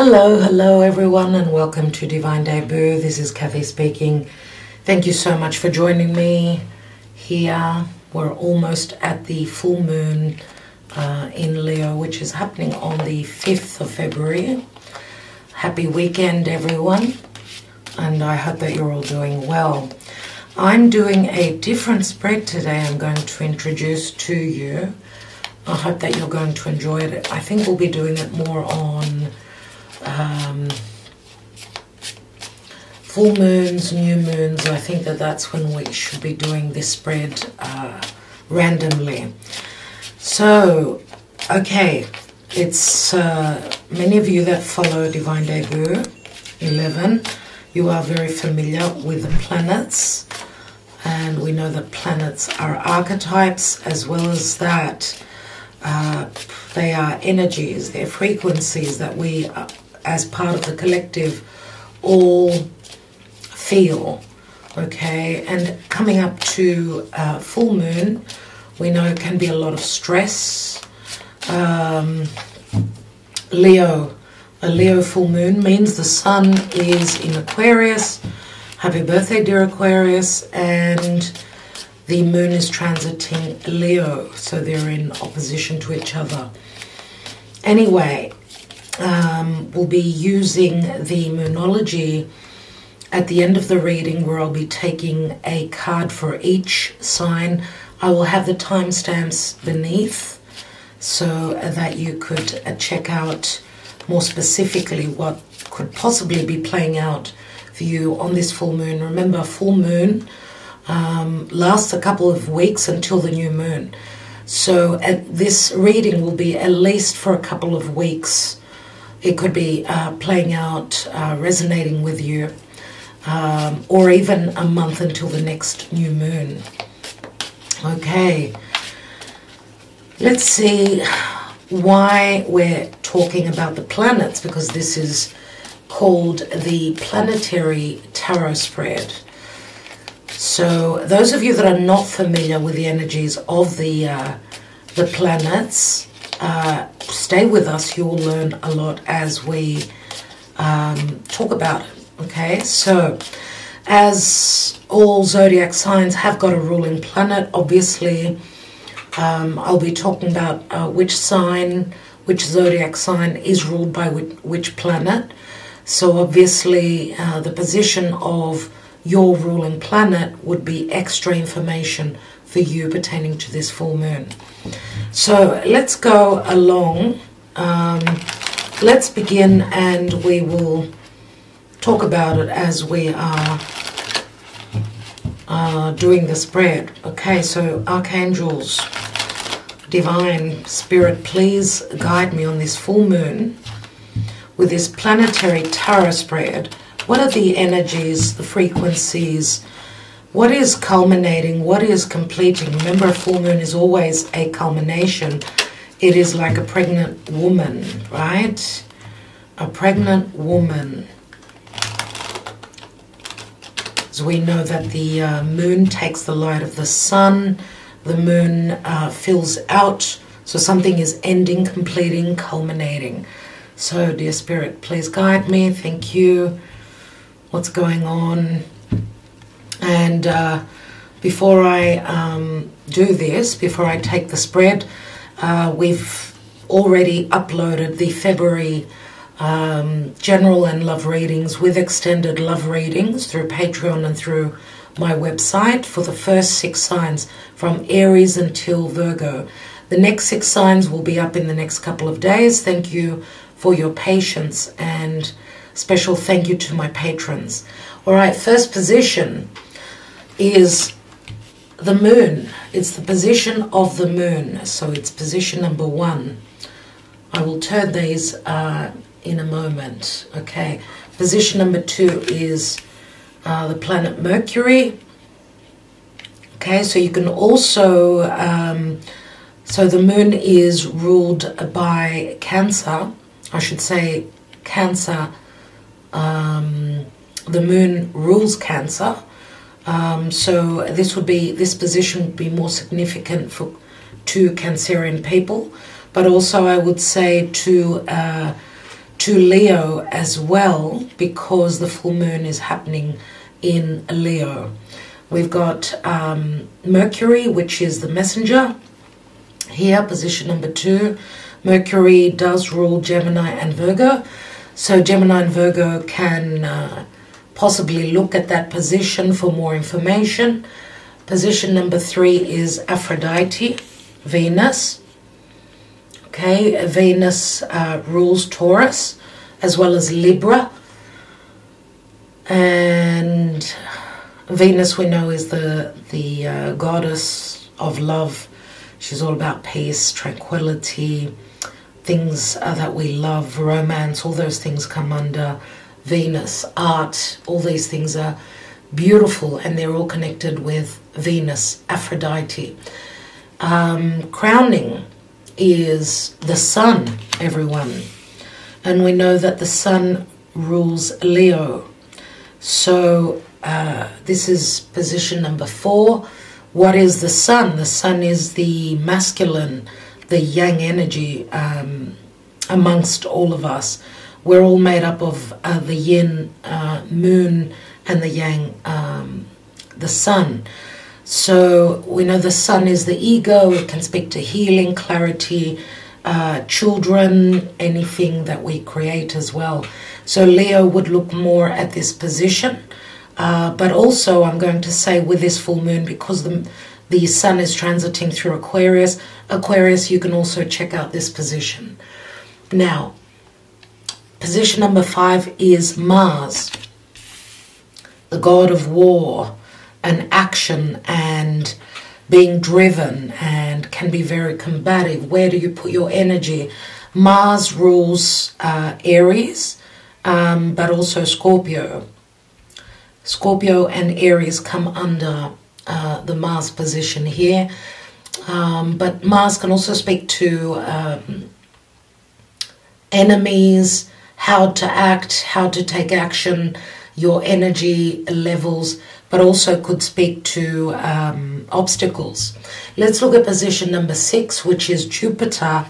Hello, hello everyone, and welcome to Divine Debut. This is Kathy speaking. Thank you so much for joining me here. We're almost at the full moon uh, in Leo, which is happening on the 5th of February. Happy weekend, everyone, and I hope that you're all doing well. I'm doing a different spread today, I'm going to introduce to you. I hope that you're going to enjoy it. I think we'll be doing it more on um, full moons, new moons. I think that that's when we should be doing this spread uh, randomly. So, okay, it's uh, many of you that follow Divine Debut 11. You are very familiar with the planets, and we know that planets are archetypes as well as that uh, they are energies, they're frequencies that we, uh, as part of the collective, all feel. Okay, and coming up to uh, full moon, we know can be a lot of stress. Um, Leo, a Leo full moon means the sun is in Aquarius. Happy birthday, dear Aquarius, and the moon is transiting Leo, so they're in opposition to each other. Anyway, um, we'll be using the moonology at the end of the reading where I'll be taking a card for each sign. I will have the timestamps beneath so that you could uh, check out more specifically what could possibly be playing out for you on this full moon. Remember, full moon um, lasts a couple of weeks until the new moon. So this reading will be at least for a couple of weeks. It could be uh, playing out, uh, resonating with you, um, or even a month until the next new moon. Okay, let's see why we're talking about the planets because this is called the Planetary Tarot Spread. So those of you that are not familiar with the energies of the uh, the planets, uh, stay with us. You will learn a lot as we um, talk about it. Okay, so as all zodiac signs have got a ruling planet, obviously um, I'll be talking about uh, which sign, which zodiac sign is ruled by which, which planet. So obviously uh, the position of your ruling planet would be extra information for you pertaining to this full moon. So let's go along. Um, let's begin and we will talk about it as we are uh, doing the spread. Okay, so archangels, divine spirit, please guide me on this full moon with this planetary tarot spread what are the energies, the frequencies? What is culminating? What is completing? Remember, a full moon is always a culmination. It is like a pregnant woman, right? A pregnant woman. As we know that the uh, moon takes the light of the sun, the moon uh, fills out, so something is ending, completing, culminating. So, dear Spirit, please guide me. Thank you what's going on. And uh, before I um, do this, before I take the spread, uh, we've already uploaded the February um, general and love readings with extended love readings through Patreon and through my website for the first six signs from Aries until Virgo. The next six signs will be up in the next couple of days. Thank you for your patience and Special thank you to my patrons. All right, first position is the moon. It's the position of the moon. So it's position number one. I will turn these uh, in a moment. Okay, position number two is uh, the planet Mercury. Okay, so you can also, um, so the moon is ruled by Cancer. I should say Cancer um, the moon rules Cancer. Um, so this would be this position would be more significant for to Cancerian people, but also I would say to uh, to Leo as well because the full moon is happening in Leo. We've got um, Mercury, which is the messenger. Here, position number two. Mercury does rule Gemini and Virgo. So, Gemini and Virgo can uh, possibly look at that position for more information. Position number three is Aphrodite, Venus. Okay, Venus uh, rules Taurus as well as Libra. And Venus, we know, is the the uh, goddess of love. She's all about peace, tranquility, things uh, that we love, romance. All those things come under Venus. Art, all these things are beautiful, and they're all connected with Venus, Aphrodite. Um, crowning is the sun, everyone, and we know that the sun rules Leo. So uh, this is position number four. What is the sun? The sun is the masculine, the yang energy um, amongst all of us. We're all made up of uh, the yin, uh, moon, and the yang, um, the sun. So we know the sun is the ego, it can speak to healing, clarity, uh, children, anything that we create as well. So Leo would look more at this position. Uh, but also, I'm going to say with this full moon, because the, the sun is transiting through Aquarius, Aquarius, you can also check out this position. Now, position number five is Mars, the god of war and action and being driven and can be very combative. Where do you put your energy? Mars rules uh, Aries, um, but also Scorpio. Scorpio and Aries come under uh, the Mars position here. Um, but Mars can also speak to um, enemies, how to act, how to take action, your energy levels, but also could speak to um, obstacles. Let's look at position number six, which is Jupiter.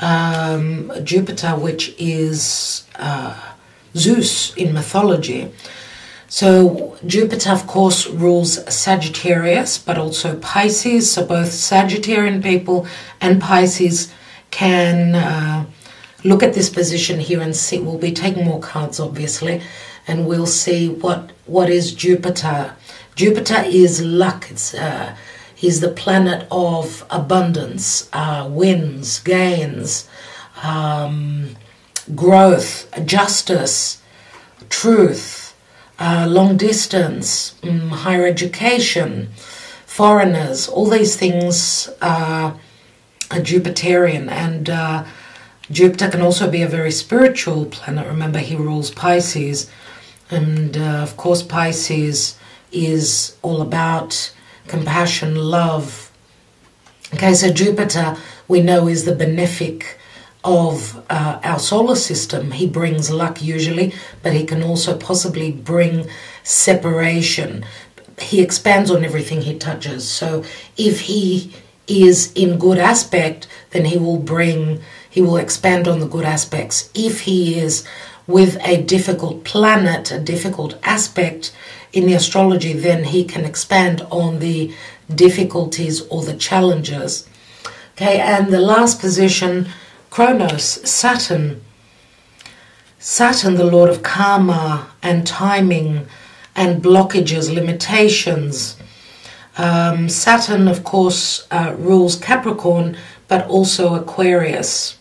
Um, Jupiter, which is uh, Zeus in mythology. So Jupiter, of course, rules Sagittarius, but also Pisces. So both Sagittarian people and Pisces can uh, look at this position here and see. We'll be taking more cards, obviously, and we'll see what what is Jupiter. Jupiter is luck. It's uh, he's the planet of abundance, uh, wins, gains, um, growth, justice, truth uh, long distance, um, higher education, foreigners, all these things are, are Jupiterian. And uh, Jupiter can also be a very spiritual planet. Remember, he rules Pisces. And uh, of course, Pisces is all about compassion, love. Okay, so Jupiter we know is the benefic of uh, our solar system. He brings luck usually, but he can also possibly bring separation. He expands on everything he touches. So if he is in good aspect, then he will bring, he will expand on the good aspects. If he is with a difficult planet, a difficult aspect in the astrology, then he can expand on the difficulties or the challenges. Okay, and the last position Kronos, Saturn. Saturn, the lord of karma and timing and blockages, limitations. Um, Saturn, of course, uh, rules Capricorn, but also Aquarius.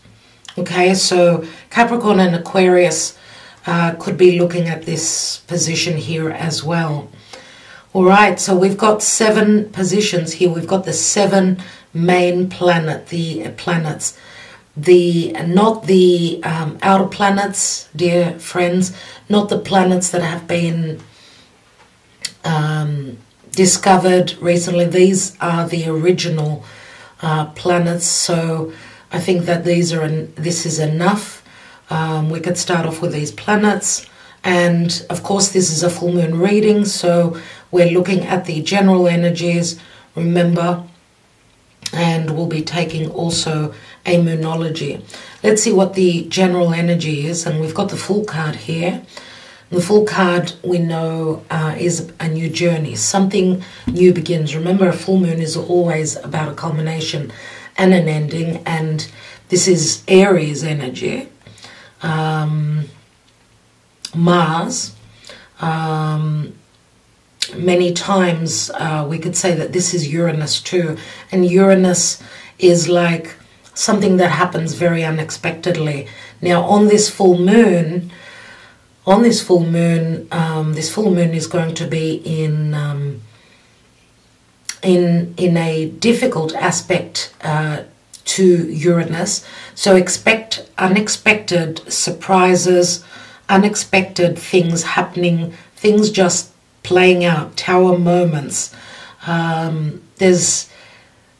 Okay, so Capricorn and Aquarius uh, could be looking at this position here as well. All right, so we've got seven positions here. We've got the seven main planet, the planets the not the um, outer planets, dear friends, not the planets that have been um, discovered recently. These are the original uh, planets. So I think that these are en- this is enough. Um, we could start off with these planets. And of course, this is a full moon reading, so we're looking at the general energies. Remember, and we'll be taking also a moonology. Let's see what the general energy is, and we've got the Fool card here. The Fool card we know uh, is a new journey, something new begins. Remember, a full moon is always about a culmination and an ending, and this is Aries energy. Um, Mars. Um, many times uh, we could say that this is Uranus too, and Uranus is like something that happens very unexpectedly. Now, on this full moon, on this full moon, um, this full moon is going to be in um, in in a difficult aspect uh, to Uranus. So expect unexpected surprises, unexpected things happening, things just playing out, tower moments. Um, there's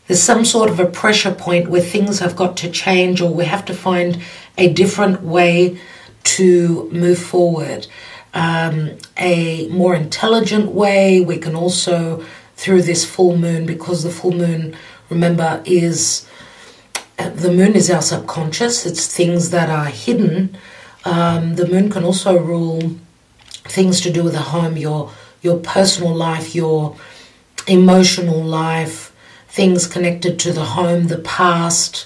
there's some sort of a pressure point where things have got to change, or we have to find a different way to move forward. Um, a more intelligent way. We can also, through this full moon, because the full moon, remember, is the moon is our subconscious, it's things that are hidden. Um, the moon can also rule things to do with the home, your your personal life, your emotional life, things connected to the home, the past,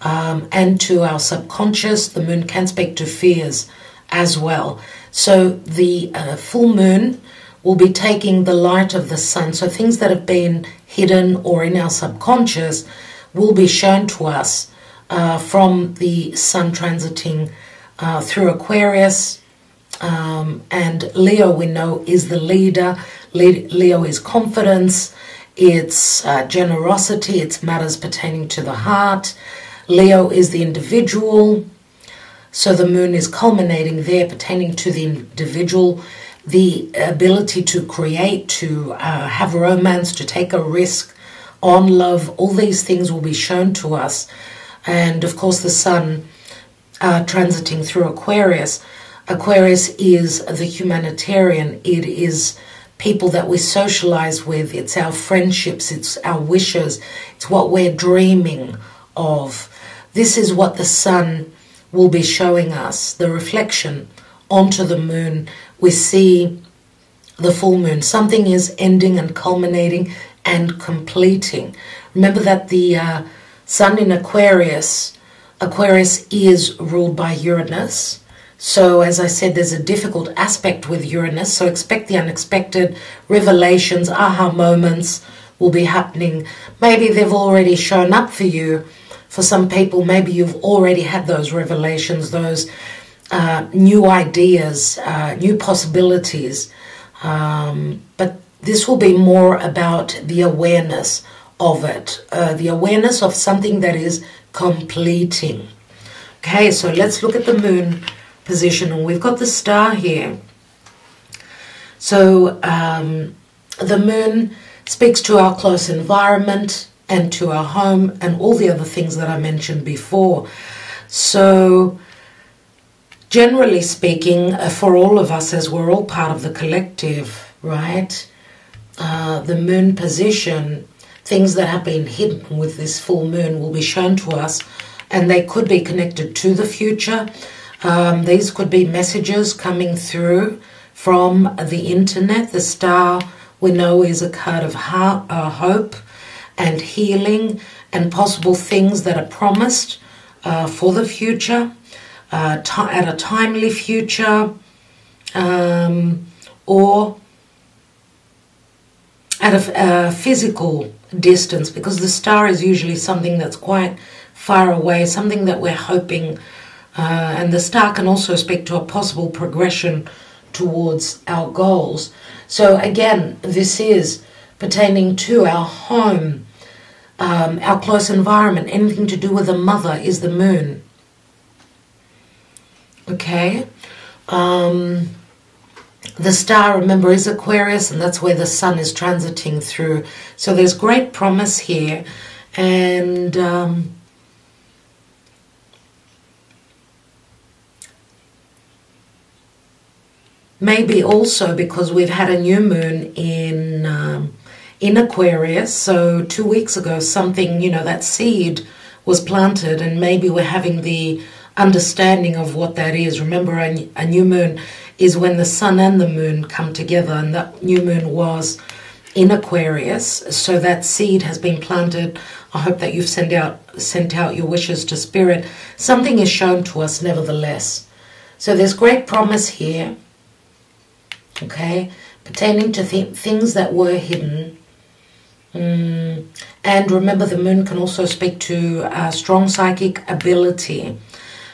um, and to our subconscious. The moon can speak to fears as well. So the uh, full moon will be taking the light of the sun. So things that have been hidden or in our subconscious will be shown to us uh, from the sun transiting uh, through Aquarius. Um, and Leo, we know, is the leader. Leo is confidence, it's uh, generosity, it's matters pertaining to the heart. Leo is the individual. So the moon is culminating there, pertaining to the individual, the ability to create, to uh, have romance, to take a risk on love. All these things will be shown to us. And of course, the sun uh, transiting through Aquarius. Aquarius is the humanitarian, it is people that we socialize with, it's our friendships, it's our wishes, it's what we're dreaming of. This is what the sun will be showing us the reflection onto the moon. We see the full moon. Something is ending and culminating and completing. Remember that the uh, sun in Aquarius, Aquarius is ruled by Uranus. So, as I said, there's a difficult aspect with Uranus. So, expect the unexpected revelations, aha moments will be happening. Maybe they've already shown up for you for some people, maybe you've already had those revelations, those uh, new ideas, uh, new possibilities. Um, but this will be more about the awareness of it, uh, the awareness of something that is completing. Okay, so let's look at the moon position, and we've got the star here. So um, the moon speaks to our close environment, and to our home and all the other things that I mentioned before. So, generally speaking, uh, for all of us, as we're all part of the collective, right? Uh, the moon position, things that have been hidden with this full moon will be shown to us, and they could be connected to the future. Um, these could be messages coming through from the internet. The star we know is a card of uh, hope and healing and possible things that are promised uh, for the future, uh, at a timely future, um, or at a, physical distance, because the star is usually something that's quite far away, something that we're hoping. Uh, and the star can also speak to a possible progression towards our goals. So, again, this is pertaining to our home, um, our close environment, anything to do with the mother is the moon. Okay? Um, the star, remember, is Aquarius, and that's where the sun is transiting through. So there's great promise here. And um, maybe also because we've had a new moon in um, in Aquarius. So two weeks ago, something, you know, that seed was planted and maybe we're having the understanding of what that is. Remember, a, a new moon is when the sun and the moon come together and that new moon was in Aquarius. So that seed has been planted. I hope that you've sent out sent out your wishes to spirit. Something is shown to us nevertheless. So there's great promise here. Okay, pertaining to th things that were hidden. Mm. And remember, the moon can also speak to a strong psychic ability.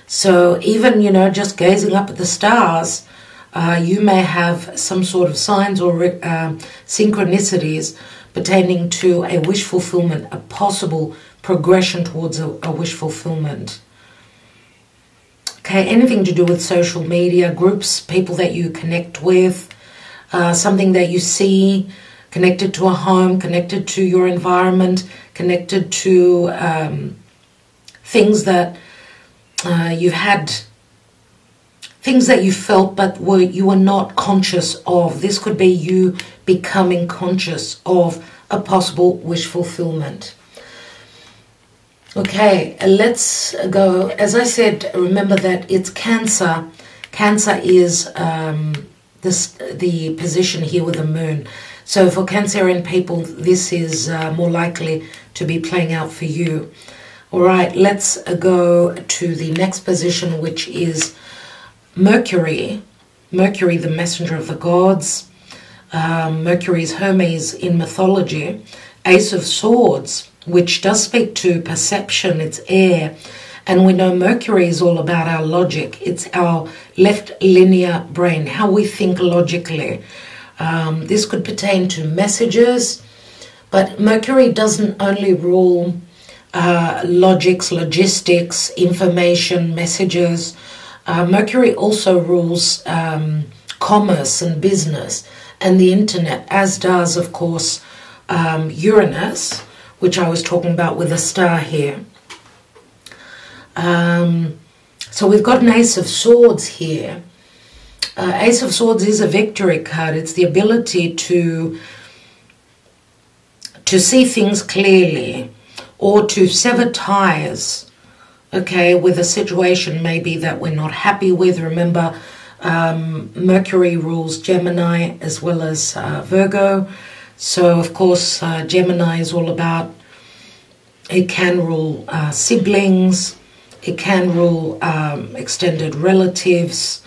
So even, you know, just gazing up at the stars, uh, you may have some sort of signs or uh, synchronicities pertaining to a wish fulfillment, a possible progression towards a, a wish fulfillment. Okay, anything to do with social media, groups, people that you connect with, uh, something that you see connected to a home, connected to your environment, connected to um, things that uh, you've had things that you felt but were you were not conscious of. This could be you becoming conscious of a possible wish fulfillment. Okay, let's go. As I said, remember that it's Cancer. Cancer is um, this the position here with the moon. So for Cancerian people, this is uh, more likely to be playing out for you. All right, let's go to the next position, which is Mercury, Mercury, the messenger of the gods, um, Mercury is Hermes in mythology, Ace of Swords, which does speak to perception, it's air. And we know Mercury is all about our logic. It's our left linear brain, how we think logically. Um, this could pertain to messages, but Mercury doesn't only rule uh, logics, logistics, information, messages. Uh, Mercury also rules um, commerce and business and the internet, as does, of course, um, Uranus, which I was talking about with a star here. Um, so we've got an Ace of Swords here. Uh, Ace of Swords is a victory card. It's the ability to to see things clearly or to sever ties okay, with a situation maybe that we're not happy with. Remember, um, Mercury rules Gemini as well as uh, Virgo. So, of course, uh, Gemini is all about, it can rule uh, siblings, it can rule um, extended relatives,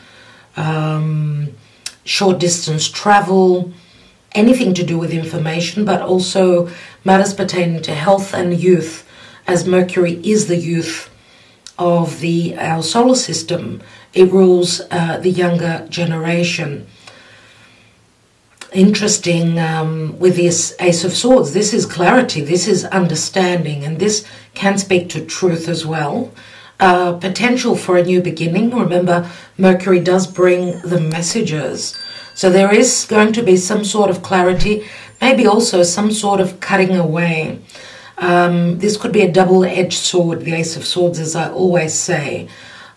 um, short distance travel, anything to do with information, but also matters pertaining to health and youth, as Mercury is the youth of the our solar system. It rules uh, the younger generation. Interesting um, with this Ace of Swords. This is clarity. This is understanding, and this can speak to truth as well. Uh, potential for a new beginning. Remember, Mercury does bring the messages. So there is going to be some sort of clarity, maybe also some sort of cutting away. Um, this could be a double edged sword, the Ace of Swords, as I always say.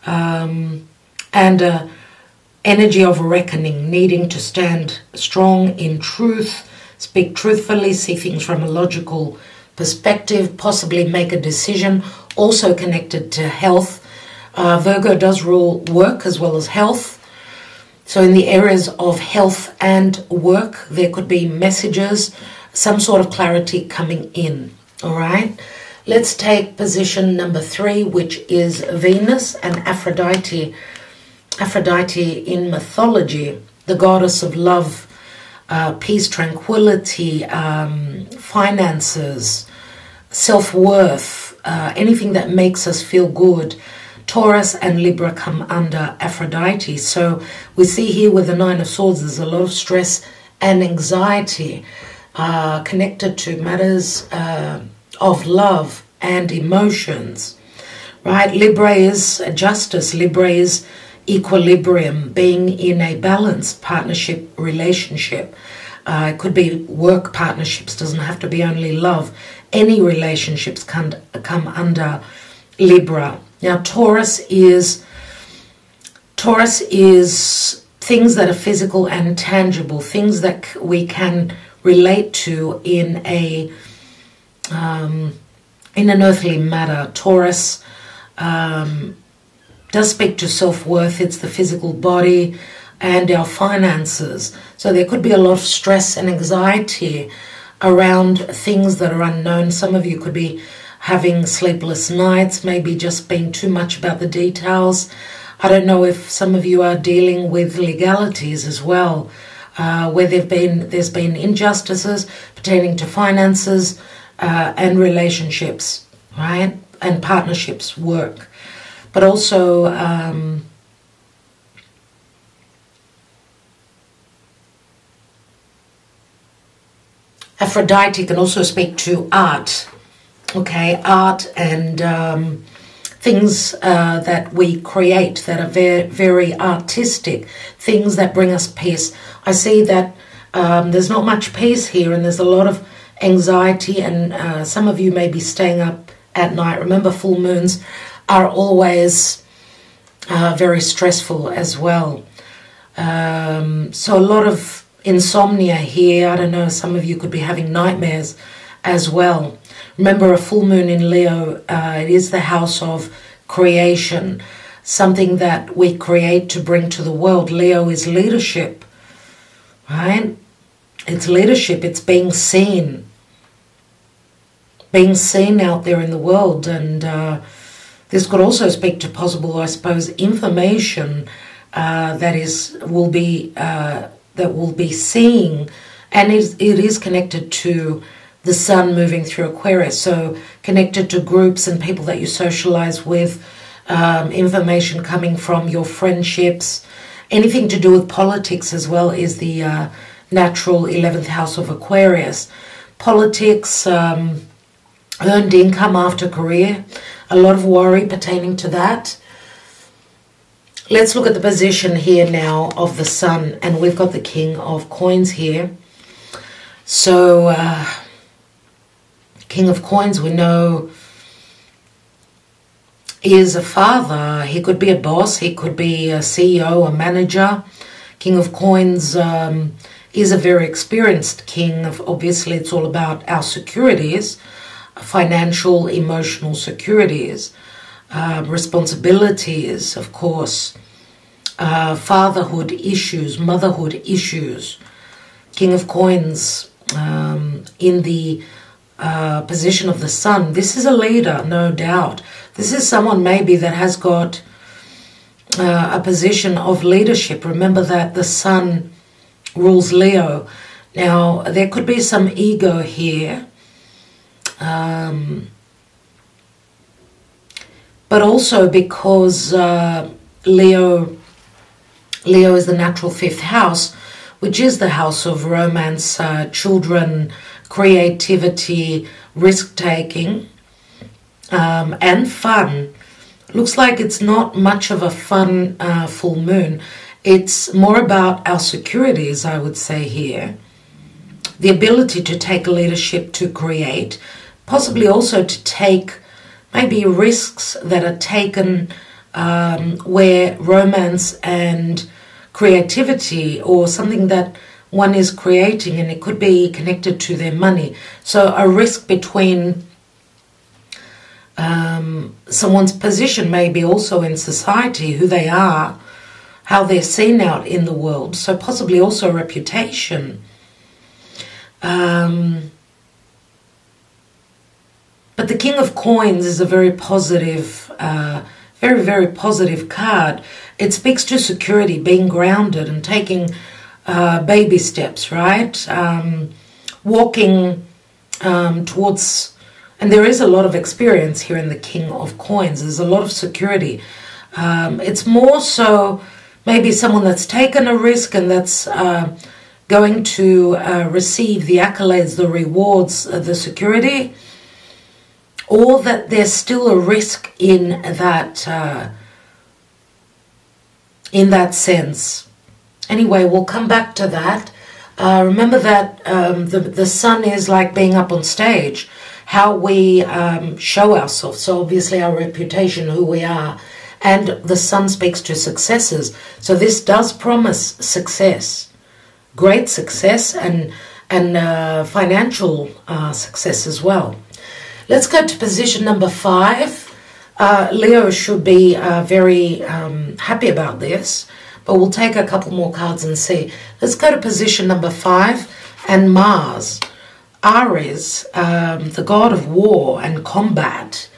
Um, and uh, energy of reckoning, needing to stand strong in truth, speak truthfully, see things from a logical perspective, possibly make a decision, also connected to health. Uh, Virgo does rule work as well as health. So, in the areas of health and work, there could be messages, some sort of clarity coming in. All right. Let's take position number three, which is Venus and Aphrodite. Aphrodite in mythology, the goddess of love, uh, peace, tranquility, um, finances, self worth, uh, anything that makes us feel good. Taurus and Libra come under Aphrodite. So we see here with the Nine of Swords, there's a lot of stress and anxiety uh, connected to matters. Uh, of love and emotions, right? Libra is justice, Libra is equilibrium, being in a balanced partnership relationship. Uh, it could be work partnerships, doesn't have to be only love. Any relationships can come under Libra. Now, Taurus is Taurus is things that are physical and tangible, things that we can relate to in a um, in an earthly matter. Taurus um, does speak to self worth. It's the physical body and our finances. So there could be a lot of stress and anxiety around things that are unknown. Some of you could be having sleepless nights, maybe just being too much about the details. I don't know if some of you are dealing with legalities as well, uh, where there've been there's been injustices pertaining to finances uh, and relationships, right, and partnerships, work, but also. Um, Aphrodite can also speak to art, okay, art and um, things uh, that we create that are very, very artistic, things that bring us peace. I see that um, there's not much peace here and there's a lot of anxiety, and uh, some of you may be staying up at night. Remember, full moons are always uh, very stressful as well. Um, so, a lot of insomnia here. I don't know, some of you could be having nightmares as well. Remember, a full moon in Leo, uh, it is the house of creation, something that we create to bring to the world. Leo is leadership, right? It's leadership, it's being seen, being seen out there in the world. And uh, this could also speak to possible, I suppose, information uh, that is will be uh, that will be seeing, and it, it is connected to the sun moving through Aquarius, so connected to groups and people that you socialize with, um, information coming from your friendships, anything to do with politics as well is the uh, natural 11th house of Aquarius. Politics, um, earned income after career, a lot of worry pertaining to that. Let's look at the position here now of the sun, and we've got the king of coins here. So, uh, king of coins, we know he is a father. He could be a boss, he could be a CEO, a manager. King of coins um, is a very experienced king. Obviously, it's all about our securities, financial, emotional securities uh, responsibilities, of course, uh, fatherhood issues, motherhood issues. King of Coins um, in the uh, position of the sun. This is a leader, no doubt. This is someone maybe that has got uh, a position of leadership. Remember that the sun rules Leo. Now, there could be some ego here. Um, but also because uh, Leo Leo is the natural fifth house, which is the house of romance, uh, children, creativity, risk taking, um, and fun. Looks like it's not much of a fun uh, full moon. It's more about our securities, I would say, here. The ability to take leadership to create, possibly also to take maybe risks that are taken um, where romance and creativity or something that one is creating and it could be connected to their money. So a risk between um, someone's position maybe also in society, who they are, how they're seen out in the world. So possibly also a reputation. Um, but the King of Coins is a very positive, uh, very, very positive card. It speaks to security, being grounded and taking uh, baby steps, right? Um, walking um, towards, and there is a lot of experience here in the King of Coins. There's a lot of security. Um, it's more so maybe someone that's taken a risk and that's uh, going to uh, receive the accolades, the rewards, uh, the security or that there's still a risk in that uh, in that sense. Anyway, we'll come back to that. Uh, remember that um, the the sun is like being up on stage, how we um, show ourselves. So obviously our reputation, who we are, and the sun speaks to successes. So this does promise success, great success, and and uh, financial uh, success as well. Let's go to position number five. Uh, Leo should be uh, very um, happy about this, but we'll take a couple more cards and see. Let's go to position number five and Mars. Ares, um, the god of war and combat.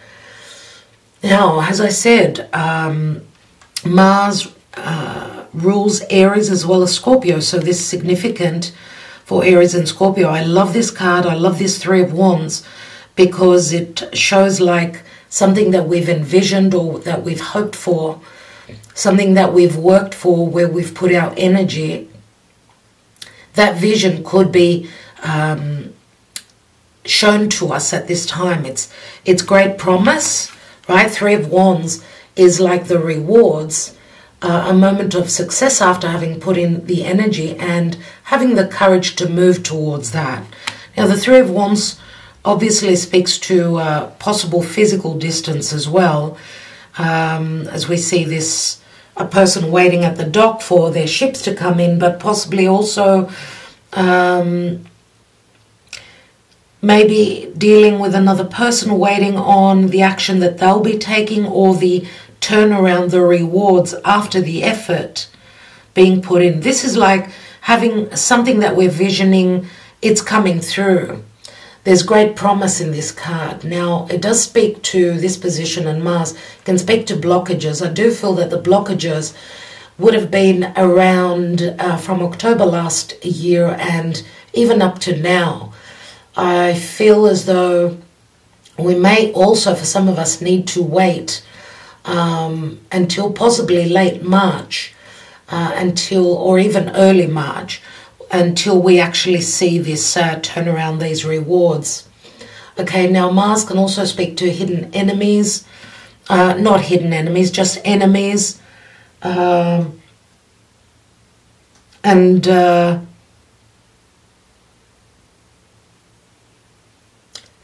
Now, as I said, um, Mars uh, rules Aries as well as Scorpio, so this is significant for Aries and Scorpio. I love this card. I love this Three of Wands because it shows like something that we've envisioned or that we've hoped for, something that we've worked for, where we've put our energy. That vision could be um, shown to us at this time. It's it's great promise, right? Three of Wands is like the rewards uh, a moment of success after having put in the energy and having the courage to move towards that. Now, the Three of Wands obviously speaks to uh, possible physical distance as well, um, as we see this a person waiting at the dock for their ships to come in, but possibly also um, maybe dealing with another person waiting on the action that they'll be taking or the turnaround, the rewards after the effort being put in. This is like having something that we're visioning, it's coming through. There's great promise in this card. Now, it does speak to this position and Mars, can speak to blockages. I do feel that the blockages would have been around uh, from October last year and even up to now. I feel as though we may also, for some of us, need to wait um, until possibly late March, uh, until or even early March, until we actually see this uh, turnaround, these rewards. Okay, now Mars can also speak to hidden enemies, uh, not hidden enemies, just enemies, um, and uh,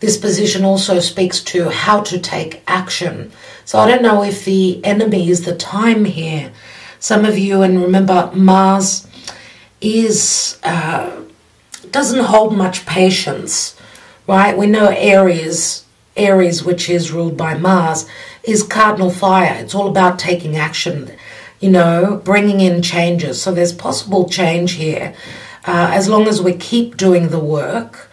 This position also speaks to how to take action. So I don't know if the enemy is the time here. Some of you, and remember, Mars is uh, doesn't hold much patience, right? We know Aries, Aries, which is ruled by Mars, is cardinal fire. It's all about taking action, you know, bringing in changes. So there's possible change here, uh, as long as we keep doing the work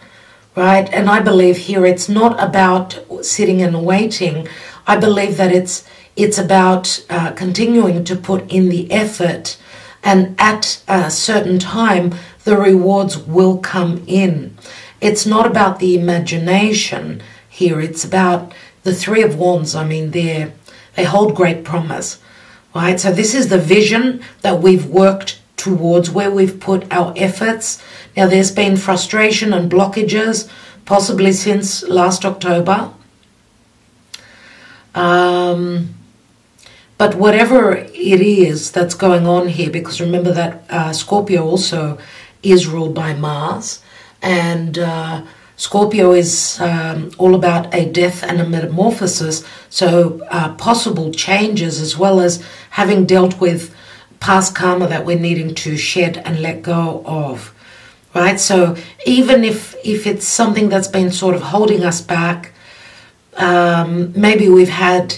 right? And I believe here it's not about sitting and waiting. I believe that it's it's about uh, continuing to put in the effort, and at a certain time, the rewards will come in. It's not about the imagination here. It's about the three of wands. I mean, they they hold great promise, right? So this is the vision that we've worked towards where we've put our efforts. Now, there's been frustration and blockages, possibly since last October. Um, but whatever it is that's going on here, because remember that uh, Scorpio also is ruled by Mars, and uh, Scorpio is um, all about a death and a metamorphosis, so uh, possible changes as well as having dealt with past karma that we're needing to shed and let go of right? So even if if it's something that's been sort of holding us back um, maybe we've had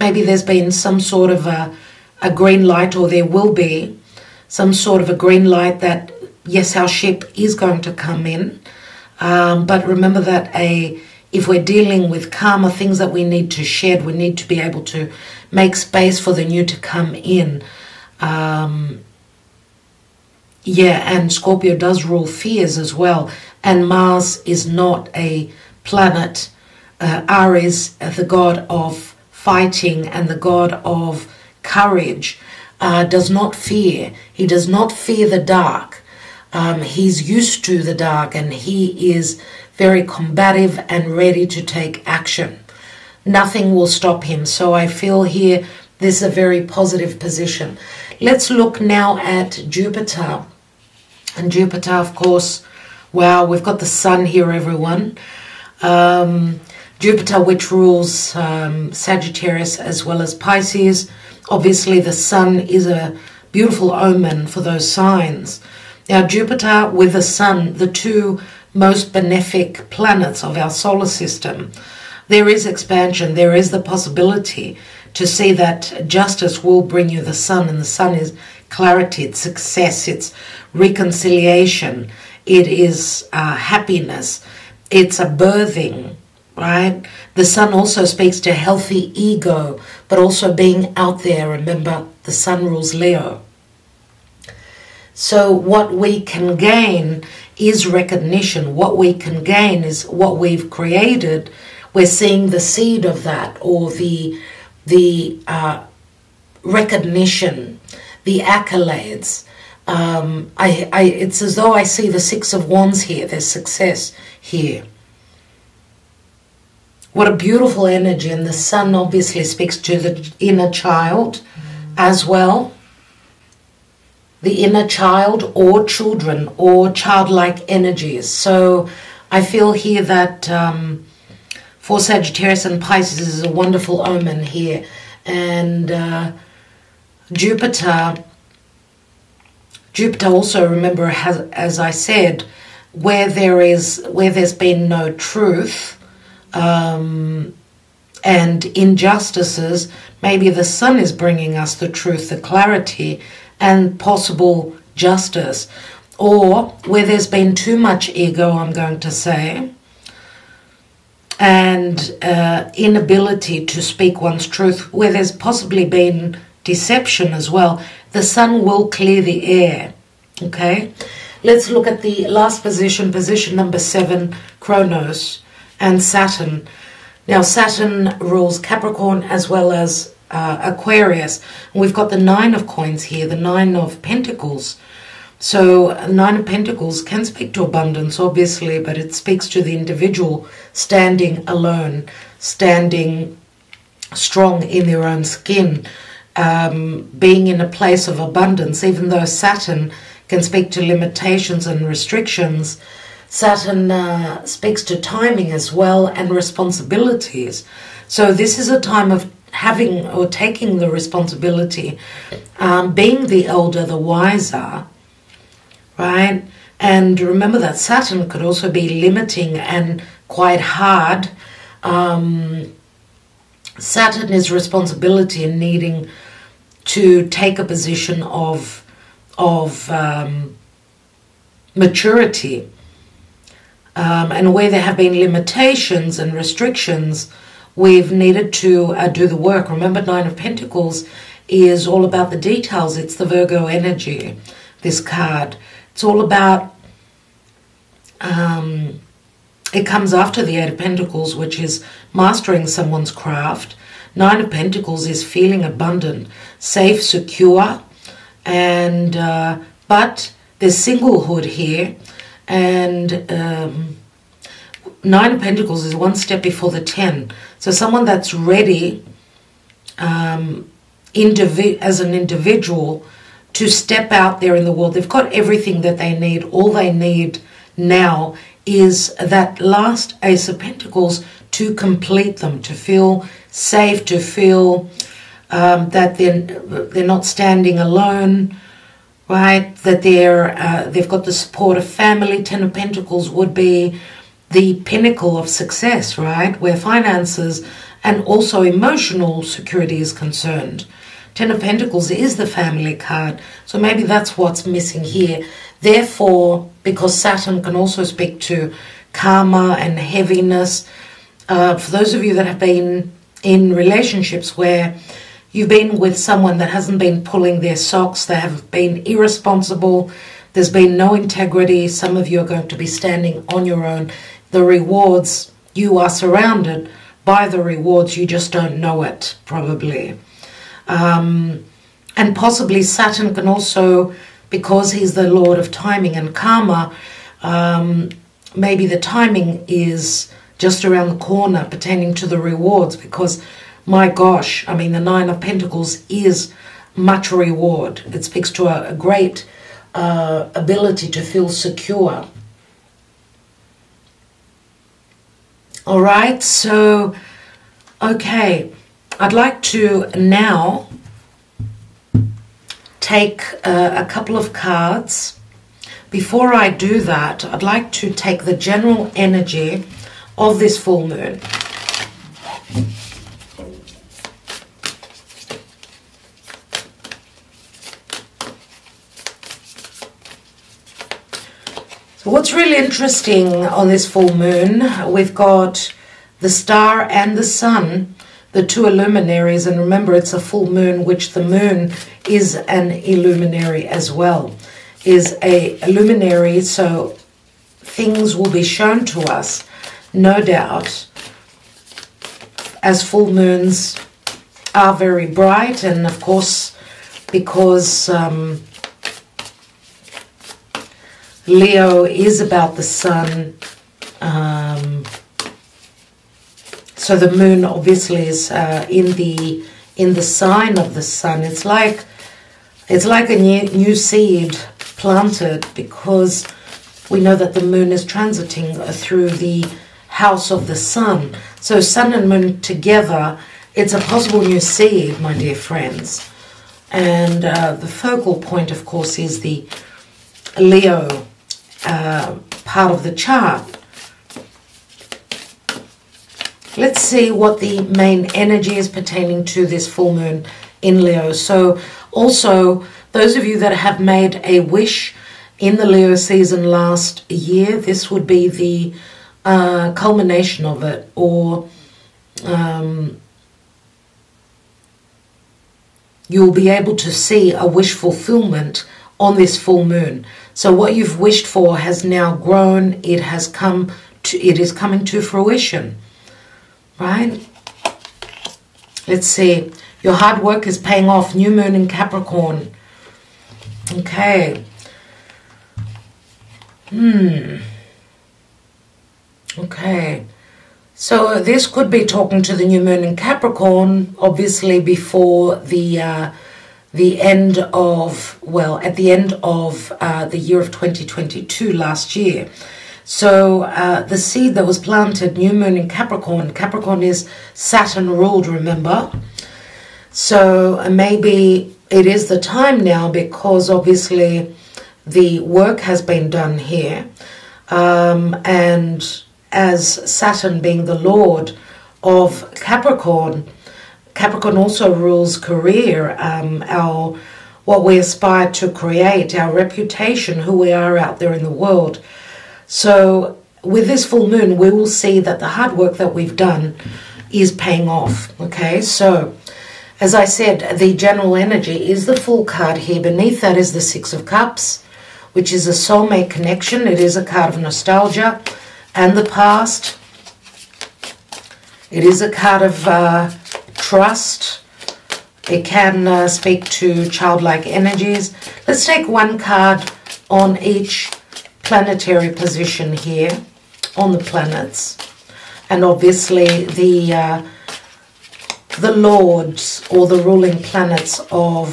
maybe there's been some sort of a, a green light or there will be some sort of a green light that yes our ship is going to come in um, but remember that a if we're dealing with karma things that we need to shed we need to be able to make space for the new to come in um, yeah, and Scorpio does rule fears as well. And Mars is not a planet. Uh, Ares, the god of fighting and the god of courage, uh, does not fear. He does not fear the dark. Um, he's used to the dark and he is very combative and ready to take action. Nothing will stop him. So I feel here this is a very positive position. Let's look now at Jupiter. And Jupiter, of course, wow, we've got the sun here, everyone. Um, Jupiter, which rules um, Sagittarius as well as Pisces. Obviously, the sun is a beautiful omen for those signs. Now, Jupiter with the Sun, the two most benefic planets of our solar system, there is expansion, there is the possibility to see that justice will bring you the sun, and the sun is clarity, it's success, it's reconciliation, it is uh, happiness, it's a birthing, right? The sun also speaks to healthy ego, but also being out there. Remember, the sun rules Leo. So, what we can gain is recognition. What we can gain is what we've created. We're seeing the seed of that, or the the uh, recognition, the accolades. Um, I, I, it's as though I see the Six of Wands here. There's success here. What a beautiful energy, and the sun obviously speaks to the inner child as well. The inner child or children or childlike energies. So I feel here that um, for Sagittarius and Pisces is a wonderful omen here. And uh, Jupiter, Jupiter also, remember, has, as I said, where there is where there's been no truth, um, and injustices, maybe the sun is bringing us the truth, the clarity, and possible justice. Or where there's been too much ego, I'm going to say, and uh, inability to speak one's truth, where there's possibly been deception as well, the sun will clear the air. Okay? Let's look at the last position, position number seven, Kronos and Saturn. Now, Saturn rules Capricorn as well as uh, Aquarius. And we've got the Nine of Coins here, the Nine of Pentacles. So, Nine of Pentacles can speak to abundance, obviously, but it speaks to the individual standing alone, standing strong in their own skin, um, being in a place of abundance, even though Saturn can speak to limitations and restrictions Saturn uh, speaks to timing as well and responsibilities. So this is a time of having or taking the responsibility, um, being the elder, the wiser, right? And remember that Saturn could also be limiting and quite hard. Um, Saturn is responsibility and needing to take a position of of um, maturity um, and where there have been limitations and restrictions, we've needed to uh, do the work. Remember, Nine of Pentacles is all about the details. It's the Virgo energy, this card. It's all about, um, it comes after the Eight of Pentacles, which is mastering someone's craft. Nine of Pentacles is feeling abundant, safe, secure, and, uh, but there's singlehood here and um, nine of pentacles is one step before the ten. So someone that's ready um, indivi- as an individual to step out there in the world. They've got everything that they need. All they need now is that last ace of pentacles to complete them to feel safe to feel um, that they're, they're not standing alone right? That they're uh, they've got the support of family. Ten of Pentacles would be the pinnacle of success, right? Where finances and also emotional security is concerned. Ten of Pentacles is the family card, so maybe that's what's missing here. Therefore, because Saturn can also speak to karma and heaviness, uh, for those of you that have been in relationships where You've been with someone that hasn't been pulling their socks, they have been irresponsible, there's been no integrity. Some of you are going to be standing on your own. The rewards, you are surrounded by the rewards, you just don't know it, probably. Um, and possibly Saturn can also, because he's the lord of timing and karma, um, maybe the timing is just around the corner pertaining to the rewards because my gosh, I mean, the Nine of Pentacles is much reward. It speaks to a, a great uh, ability to feel secure. All right, so, okay, I'd like to now take uh, a couple of cards before I do that, I'd like to take the general energy of this full moon. What's really interesting on this full moon, we've got the star and the sun, the two illuminaries, and remember it's a full moon, which the moon is an illuminary as well is a luminary, so things will be shown to us, no doubt, as full moons are very bright, and of course, because um, Leo is about the sun, um, so the moon obviously is uh, in the in the sign of the sun. It's like it's like a new, new seed planted because we know that the moon is transiting through the house of the sun. So sun and moon together, it's a possible new seed, my dear friends. And uh, the focal point, of course, is the Leo uh, part of the chart. Let's see what the main energy is pertaining to this full moon in Leo. So also those of you that have made a wish in the Leo season last year, this would be the uh, culmination of it, or um, you'll be able to see a wish fulfillment on this full moon. So what you've wished for has now grown. It has come to, it is coming to fruition, right? Let's see. Your hard work is paying off. New moon in Capricorn. Okay. Hmm. Okay. So this could be talking to the new moon in Capricorn, obviously before the uh, the end of well, at the end of uh, the year of 2022 last year. So uh, the seed that was planted, new moon in Capricorn. Capricorn is Saturn ruled, remember. So uh, maybe it is the time now because obviously the work has been done here. Um, and as Saturn being the Lord of Capricorn, Capricorn also rules career, um, our what we aspire to create, our reputation, who we are out there in the world. So with this full moon, we will see that the hard work that we've done is paying off. Okay, so as I said, the general energy is the Fool card here. Beneath that is the Six of Cups, which is a soulmate connection. It is a card of nostalgia and the past. It is a card of uh, trust. It can uh, speak to childlike energies. Let's take one card on each planetary position here on the planets. And obviously the uh, the lords or the ruling planets of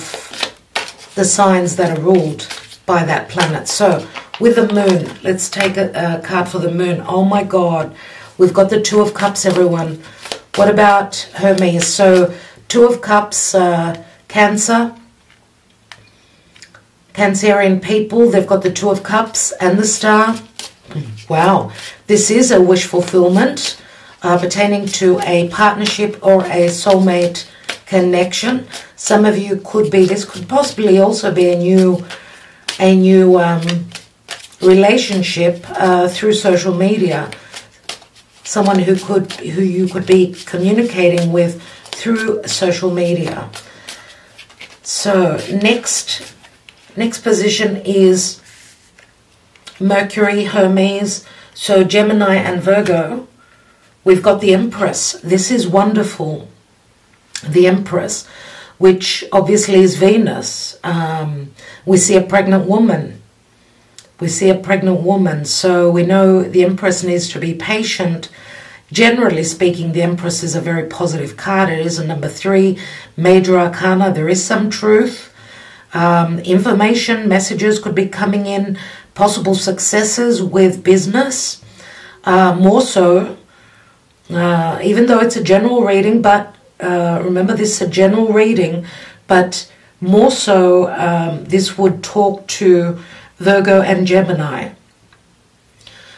the signs that are ruled by that planet. So with the moon, let's take a, a, card for the moon. Oh my God, we've got the Two of Cups, everyone. What about Hermes? So Two of Cups, uh, Cancer, Cancerian people, they've got the Two of Cups and the Star. Wow, this is a wish fulfillment uh, pertaining to a partnership or a soulmate connection. Some of you could be, this could possibly also be a new, a new um, relationship uh, through social media. Someone who could, who you could be communicating with through social media. So next, next position is Mercury, Hermes, so Gemini and Virgo. We've got the Empress. This is wonderful. The Empress, which obviously is Venus. Um, we see a pregnant woman. We see a pregnant woman. So we know the Empress needs to be patient. Generally speaking, the Empress is a very positive card. It is a number three, major arcana. There is some truth. Um, information, messages could be coming in, possible successes with business. Uh, more so, uh, even though it's a general reading, but uh, remember this is a general reading, but more so um, this would talk to Virgo, and Gemini.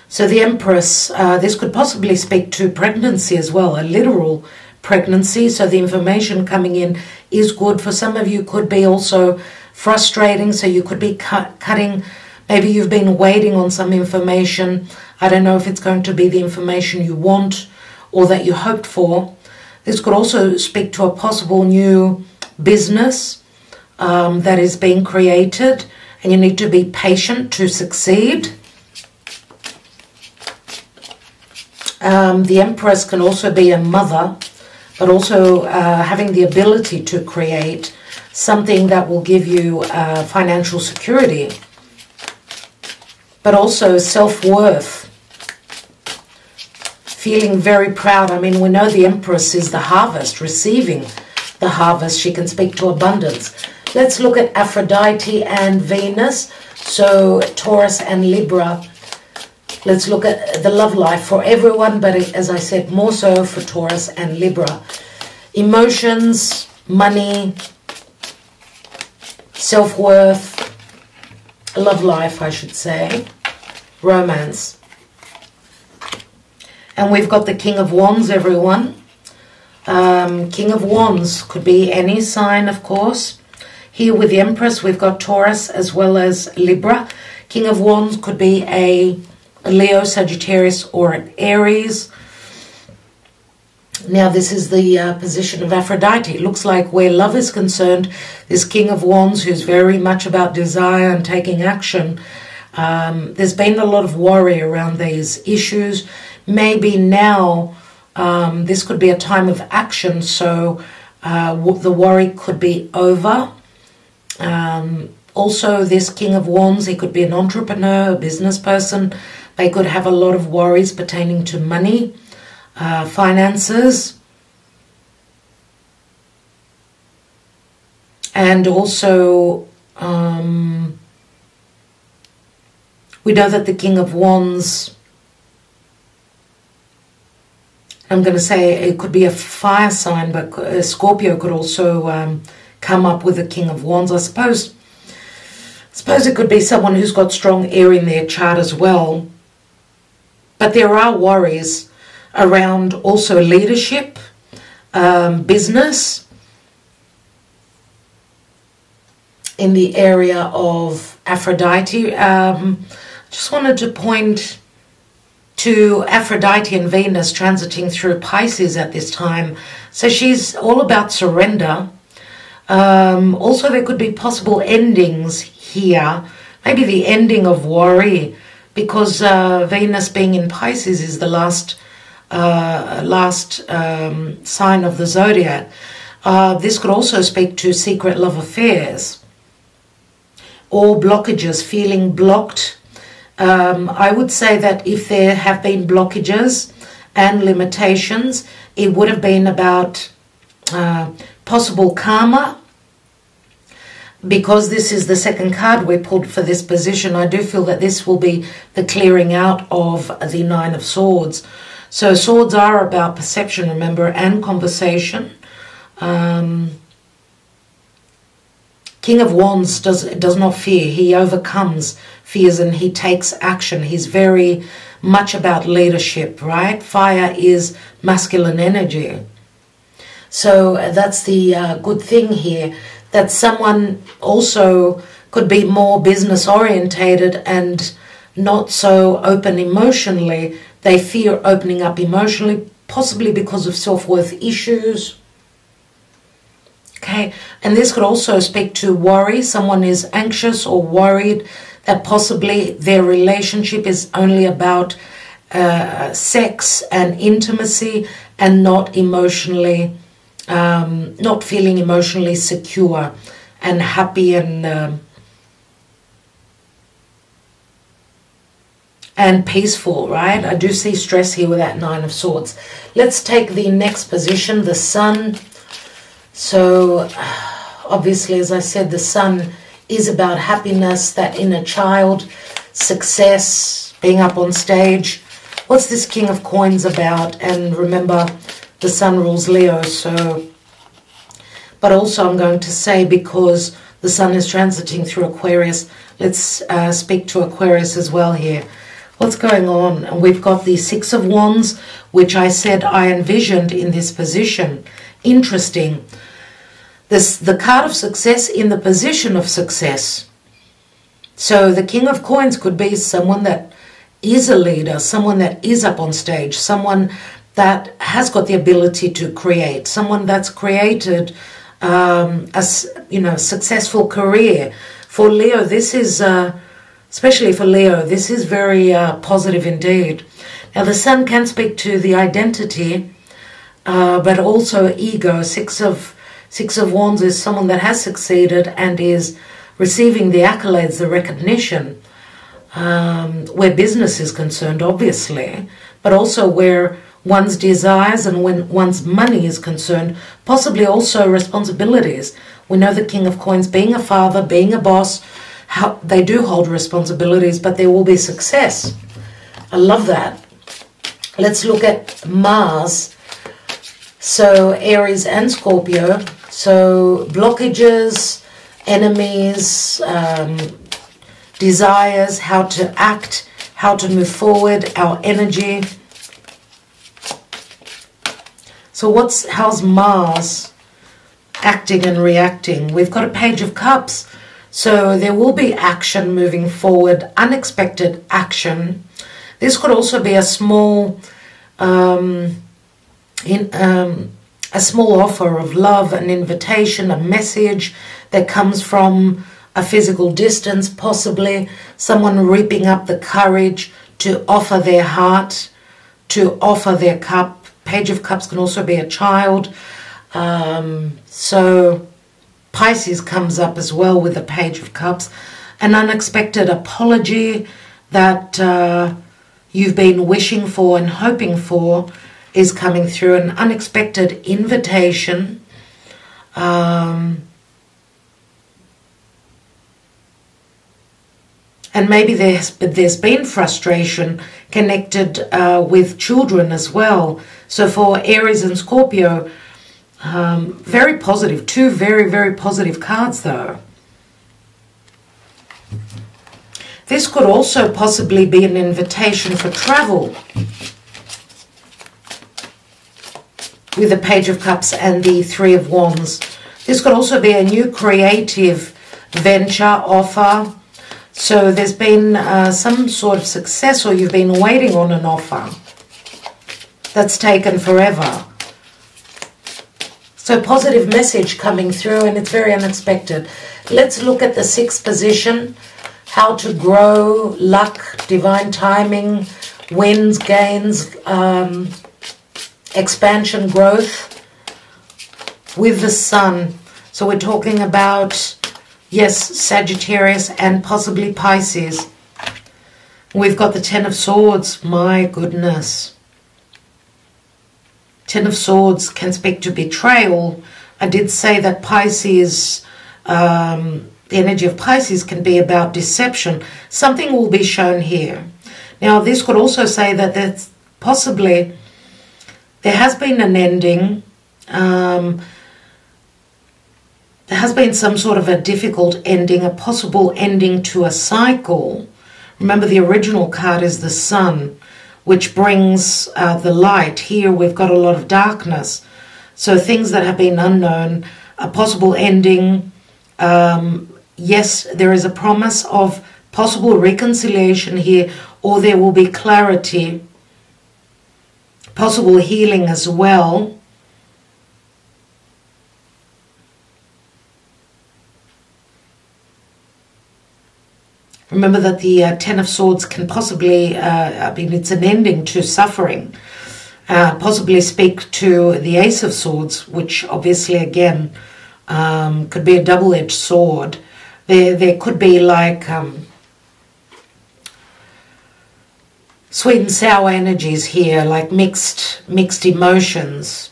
So the Empress, uh, this could possibly speak to pregnancy as well, a literal pregnancy. So the information coming in is good. For some of you, could be also frustrating. So you could be cut, cutting. Maybe you've been waiting on some information. I don't know if it's going to be the information you want or that you hoped for. This could also speak to a possible new business um, that is being created, and you need to be patient to succeed. Um, the Empress can also be a mother, but also uh, having the ability to create something that will give you uh, financial security, but also self worth. Feeling very proud. I mean, we know the Empress is the harvest, receiving the harvest. She can speak to abundance. Let's look at Aphrodite and Venus. So, Taurus and Libra Let's look at the love life for everyone, but as I said, more so for Taurus and Libra. Emotions, money, self worth, love life, I should say, romance. And we've got the King of Wands, everyone. Um, King of Wands could be any sign, of course. Here with the Empress, we've got Taurus as well as Libra. King of Wands could be a Leo, Sagittarius, or an Aries. Now, this is the uh, position of Aphrodite. It looks like where love is concerned, this King of Wands, who's very much about desire and taking action, um, there's been a lot of worry around these issues. Maybe now um, this could be a time of action, so uh, the worry could be over. Um, also, this King of Wands, he could be an entrepreneur, a business person, they could have a lot of worries pertaining to money, uh, finances, and also um, we know that the King of Wands. I'm going to say it could be a fire sign, but uh, Scorpio could also um, come up with the King of Wands. I suppose, I suppose it could be someone who's got strong air in their chart as well. But there are worries around also leadership, um, business, in the area of Aphrodite. Um, just wanted to point to Aphrodite and Venus transiting through Pisces at this time. So she's all about surrender. Um, also, there could be possible endings here. Maybe the ending of worry because uh, Venus being in Pisces is the last uh, last um, sign of the zodiac. Uh, this could also speak to secret love affairs or blockages, feeling blocked. Um, I would say that if there have been blockages and limitations, it would have been about uh, possible karma because this is the second card we pulled for this position, I do feel that this will be the clearing out of the Nine of Swords. So swords are about perception, remember, and conversation. Um, King of Wands does does not fear. He overcomes fears and he takes action. He's very much about leadership, right? Fire is masculine energy. So that's the uh, good thing here that someone also could be more business orientated and not so open emotionally. They fear opening up emotionally, possibly because of self worth issues. Okay, and this could also speak to worry. Someone is anxious or worried that possibly their relationship is only about uh, sex and intimacy and not emotionally um, not feeling emotionally secure and happy and um, and peaceful, right? I do see stress here with that Nine of Swords. Let's take the next position, the Sun. So, obviously, as I said, the Sun is about happiness, that inner child, success, being up on stage. What's this King of Coins about? And remember, the sun rules Leo, so. But also, I'm going to say because the Sun is transiting through Aquarius. Let's uh, speak to Aquarius as well here. What's going on? And we've got the Six of Wands, which I said I envisioned in this position. Interesting. This the card of success in the position of success. So the King of Coins could be someone that is a leader, someone that is up on stage, someone that has got the ability to create, someone that's created um, a you know successful career. For Leo, this is uh, especially for Leo, this is very uh, positive indeed. Now the Sun can speak to the identity, uh, but also ego. Six of Six of Wands is someone that has succeeded and is receiving the accolades, the recognition, um, where business is concerned, obviously, but also where one's desires and when one's money is concerned, possibly also responsibilities. We know the King of Coins being a father, being a boss, how they do hold responsibilities, but there will be success. I love that. Let's look at Mars. So Aries and Scorpio. So blockages, enemies, um, desires, how to act, how to move forward, our energy. So what's how's Mars acting and reacting? We've got a page of cups. So there will be action moving forward, unexpected action. This could also be a small um, in um, a small offer of love, an invitation, a message that comes from a physical distance, possibly someone reaping up the courage to offer their heart, to offer their cup. Page of Cups can also be a child. Um, so Pisces comes up as well with the Page of Cups. An unexpected apology that uh, you've been wishing for and hoping for is coming through. An unexpected invitation. Um, and maybe there's there's been frustration connected uh, with children as well. So for Aries and Scorpio, um, very positive. Two very very positive cards though. This could also possibly be an invitation for travel. With the Page of Cups and the Three of Wands. This could also be a new creative venture, offer, so there's been uh, some sort of success or you've been waiting on an offer that's taken forever. So positive message coming through and it's very unexpected. Let's look at the sixth position. How to grow, luck, divine timing, wins, gains, um, expansion, growth with the sun. So we're talking about Yes, Sagittarius and possibly Pisces. We've got the Ten of Swords. My goodness. Ten of Swords can speak to betrayal. I did say that Pisces, um, the energy of Pisces can be about deception. Something will be shown here. Now, this could also say that there's possibly, there has been an ending. Um, there has been some sort of a difficult ending, a possible ending to a cycle. Remember, the original card is the sun, which brings uh, the light. Here we've got a lot of darkness. So things that have been unknown, a possible ending. Um, yes, there is a promise of possible reconciliation here, or there will be clarity, possible healing as well. Remember that the uh, Ten of Swords can possibly, uh, I mean, it's an ending to suffering. Uh, possibly speak to the Ace of Swords, which obviously, again, um, could be a double-edged sword. There, there could be like um, sweet and sour energies here, like mixed, mixed emotions.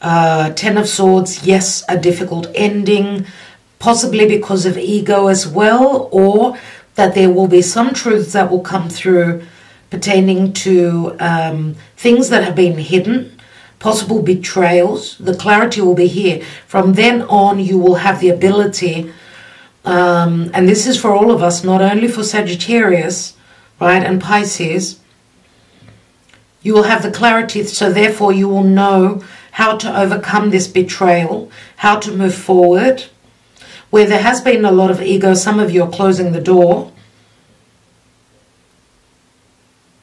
Uh, Ten of Swords, yes, a difficult ending possibly because of ego as well, or that there will be some truths that will come through pertaining to um, things that have been hidden, possible betrayals. The clarity will be here. From then on, you will have the ability, um, and this is for all of us, not only for Sagittarius, right, and Pisces. You will have the clarity, so therefore you will know how to overcome this betrayal, how to move forward. Where there has been a lot of ego, some of you are closing the door.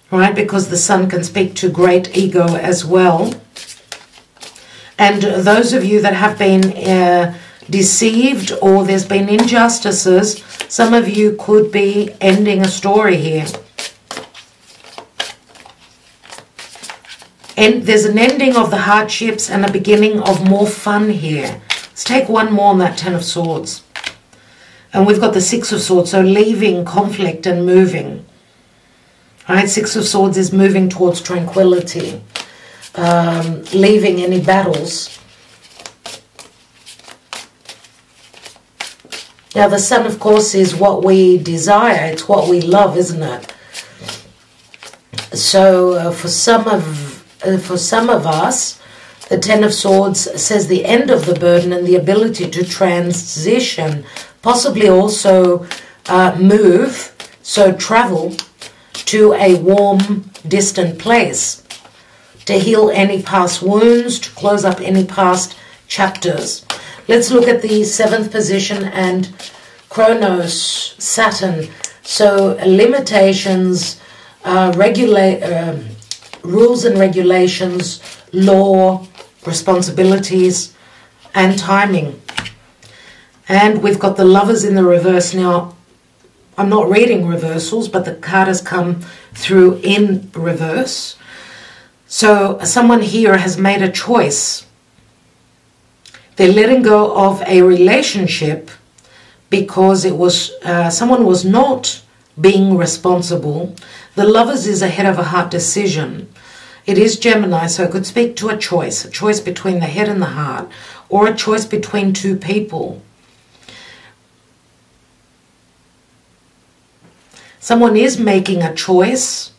Right, because the sun can speak to great ego as well. And those of you that have been uh, deceived or there's been injustices, some of you could be ending a story here. And there's an ending of the hardships and a beginning of more fun here. Let's take one more on that Ten of Swords. And we've got the Six of Swords, so leaving conflict and moving. Right, Six of Swords is moving towards tranquility um, leaving any battles. Now, the sun, of course, is what we desire. It's what we love, isn't it? So, uh, for some of uh, for some of us, the Ten of Swords says the end of the burden and the ability to transition, possibly also uh, move, so travel to a warm, distant place to heal any past wounds, to close up any past chapters. Let's look at the seventh position and Kronos, Saturn. So limitations, uh, regulate, uh, rules and regulations, law, responsibilities, and timing. And we've got the lovers in the reverse. Now, I'm not reading reversals, but the card has come through in reverse. So someone here has made a choice. They're letting go of a relationship because it was uh, someone was not being responsible. The lovers is ahead of a heart decision. It is Gemini, so it could speak to a choice, a choice between the head and the heart, or a choice between two people. Someone is making a choice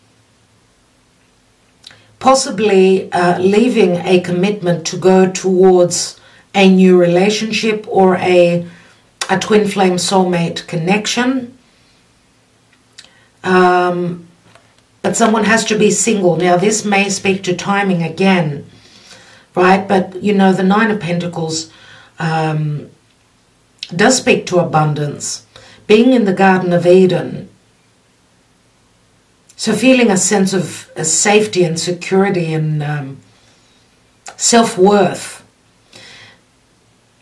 possibly uh, leaving a commitment to go towards a new relationship or a, a twin flame soulmate connection. Um, but someone has to be single. Now, this may speak to timing again, right? But you know, the Nine of Pentacles um, does speak to abundance. Being in the Garden of Eden, so feeling a sense of safety and security and um, self-worth.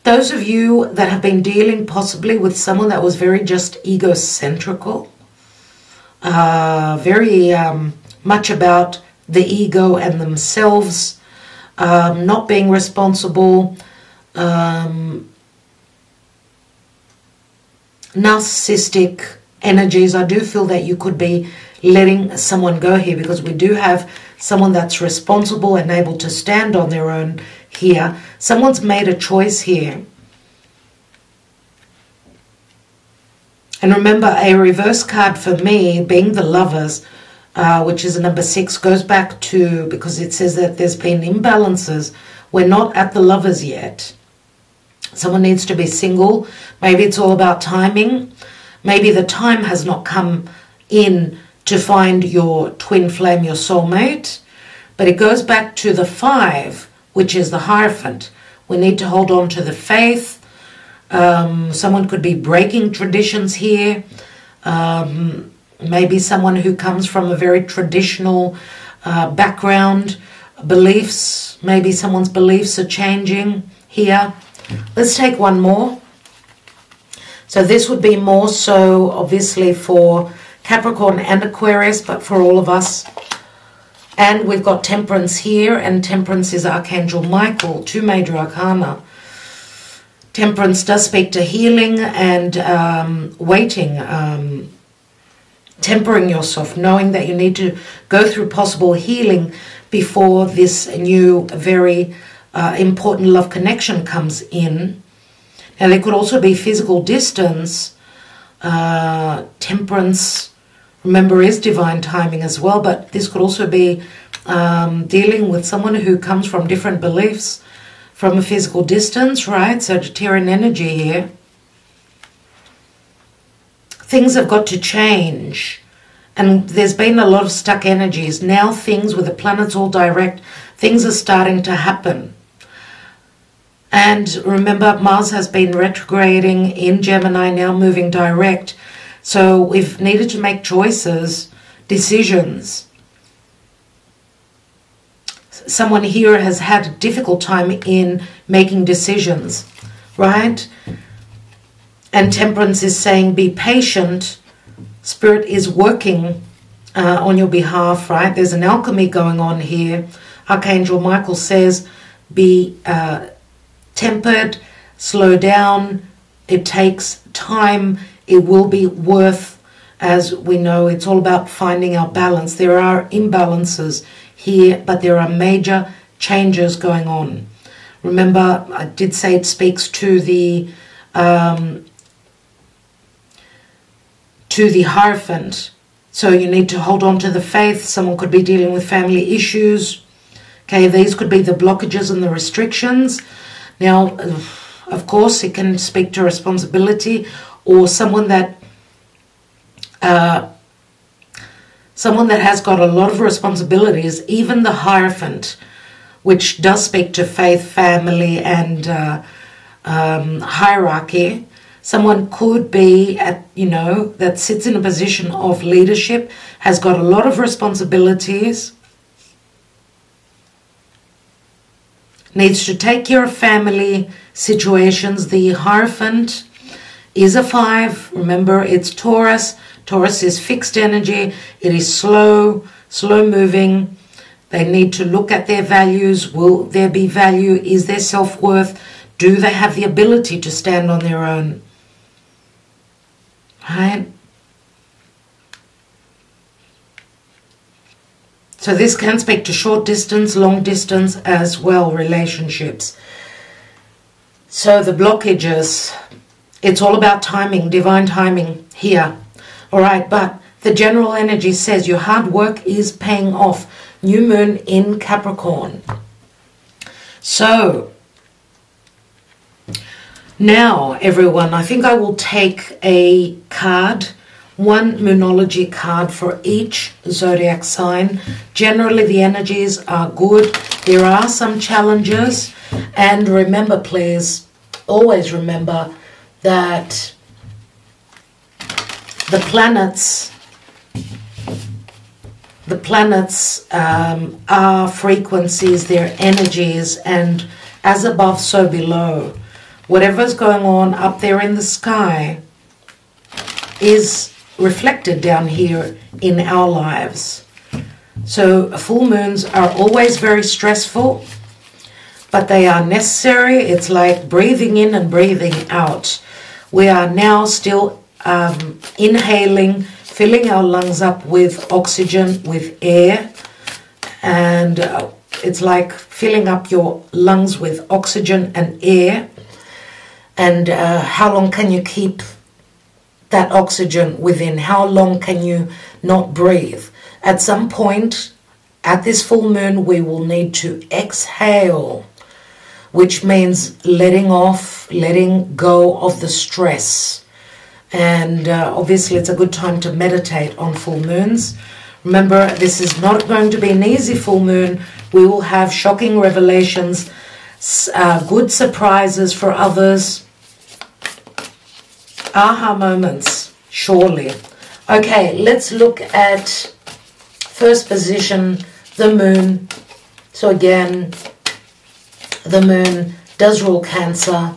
Those of you that have been dealing possibly with someone that was very just egocentrical, uh, very um, much about the ego and themselves, um, not being responsible, um, narcissistic energies. I do feel that you could be letting someone go here because we do have someone that's responsible and able to stand on their own here. Someone's made a choice here. And remember, a reverse card for me, being the lovers, uh, which is a number six, goes back to, because it says that there's been imbalances. We're not at the lovers yet. Someone needs to be single. Maybe it's all about timing. Maybe the time has not come in to find your twin flame, your soulmate. But it goes back to the five, which is the Hierophant. We need to hold on to the faith. Um, someone could be breaking traditions here. Um, maybe someone who comes from a very traditional uh, background, beliefs. Maybe someone's beliefs are changing here. Let's take one more. So this would be more so obviously for Capricorn and Aquarius, but for all of us. And we've got Temperance here, and Temperance is Archangel Michael, two major arcana. Temperance does speak to healing and um, waiting, um, tempering yourself, knowing that you need to go through possible healing before this new, very uh, important love connection comes in. Now, there could also be physical distance, uh, temperance, remember is divine timing as well, but this could also be um, dealing with someone who comes from different beliefs from a physical distance, right? So Sagittarian energy here. Things have got to change. And there's been a lot of stuck energies. Now things with the planets all direct, things are starting to happen. And remember, Mars has been retrograding in Gemini, now moving direct. So we've needed to make choices, decisions. Someone here has had a difficult time in making decisions, right? And Temperance is saying, be patient. Spirit is working uh, on your behalf, right? There's an alchemy going on here. Archangel Michael says, be uh, tempered, slow down. It takes time. It will be worth, as we know, it's all about finding our balance. There are imbalances here, but there are major changes going on. Remember, I did say it speaks to the um, to the Hierophant. So you need to hold on to the faith. Someone could be dealing with family issues. Okay, these could be the blockages and the restrictions. Now, of course, it can speak to responsibility or someone that uh, someone that has got a lot of responsibilities, even the Hierophant, which does speak to faith, family, and uh, um, hierarchy. Someone could be at, you know, that sits in a position of leadership, has got a lot of responsibilities, needs to take care of family situations. The Hierophant is a five. Remember, it's Taurus. Taurus is fixed energy. It is slow, slow moving. They need to look at their values. Will there be value? Is there self worth? Do they have the ability to stand on their own? Right? So this can speak to short distance, long distance as well, relationships. So the blockages, it's all about timing, divine timing here. All right, but the general energy says your hard work is paying off. New moon in Capricorn. So now, everyone, I think I will take a card one moonology card for each zodiac sign. Generally, the energies are good. There are some challenges. And remember, please, always remember that the planets the planets um, are frequencies, they're energies, and as above, so below. Whatever's going on up there in the sky is reflected down here in our lives. So full moons are always very stressful, but they are necessary. It's like breathing in and breathing out. We are now still um, inhaling, filling our lungs up with oxygen, with air, and uh, it's like filling up your lungs with oxygen and air. And uh, how long can you keep that oxygen within? How long can you not breathe? At some point, at this full moon, we will need to exhale, which means letting off, letting go of the stress. And uh, obviously, it's a good time to meditate on full moons. Remember, this is not going to be an easy full moon. We will have shocking revelations, uh, good surprises for others aha moments, surely. Okay, let's look at first position, the moon. So again, the moon does rule Cancer.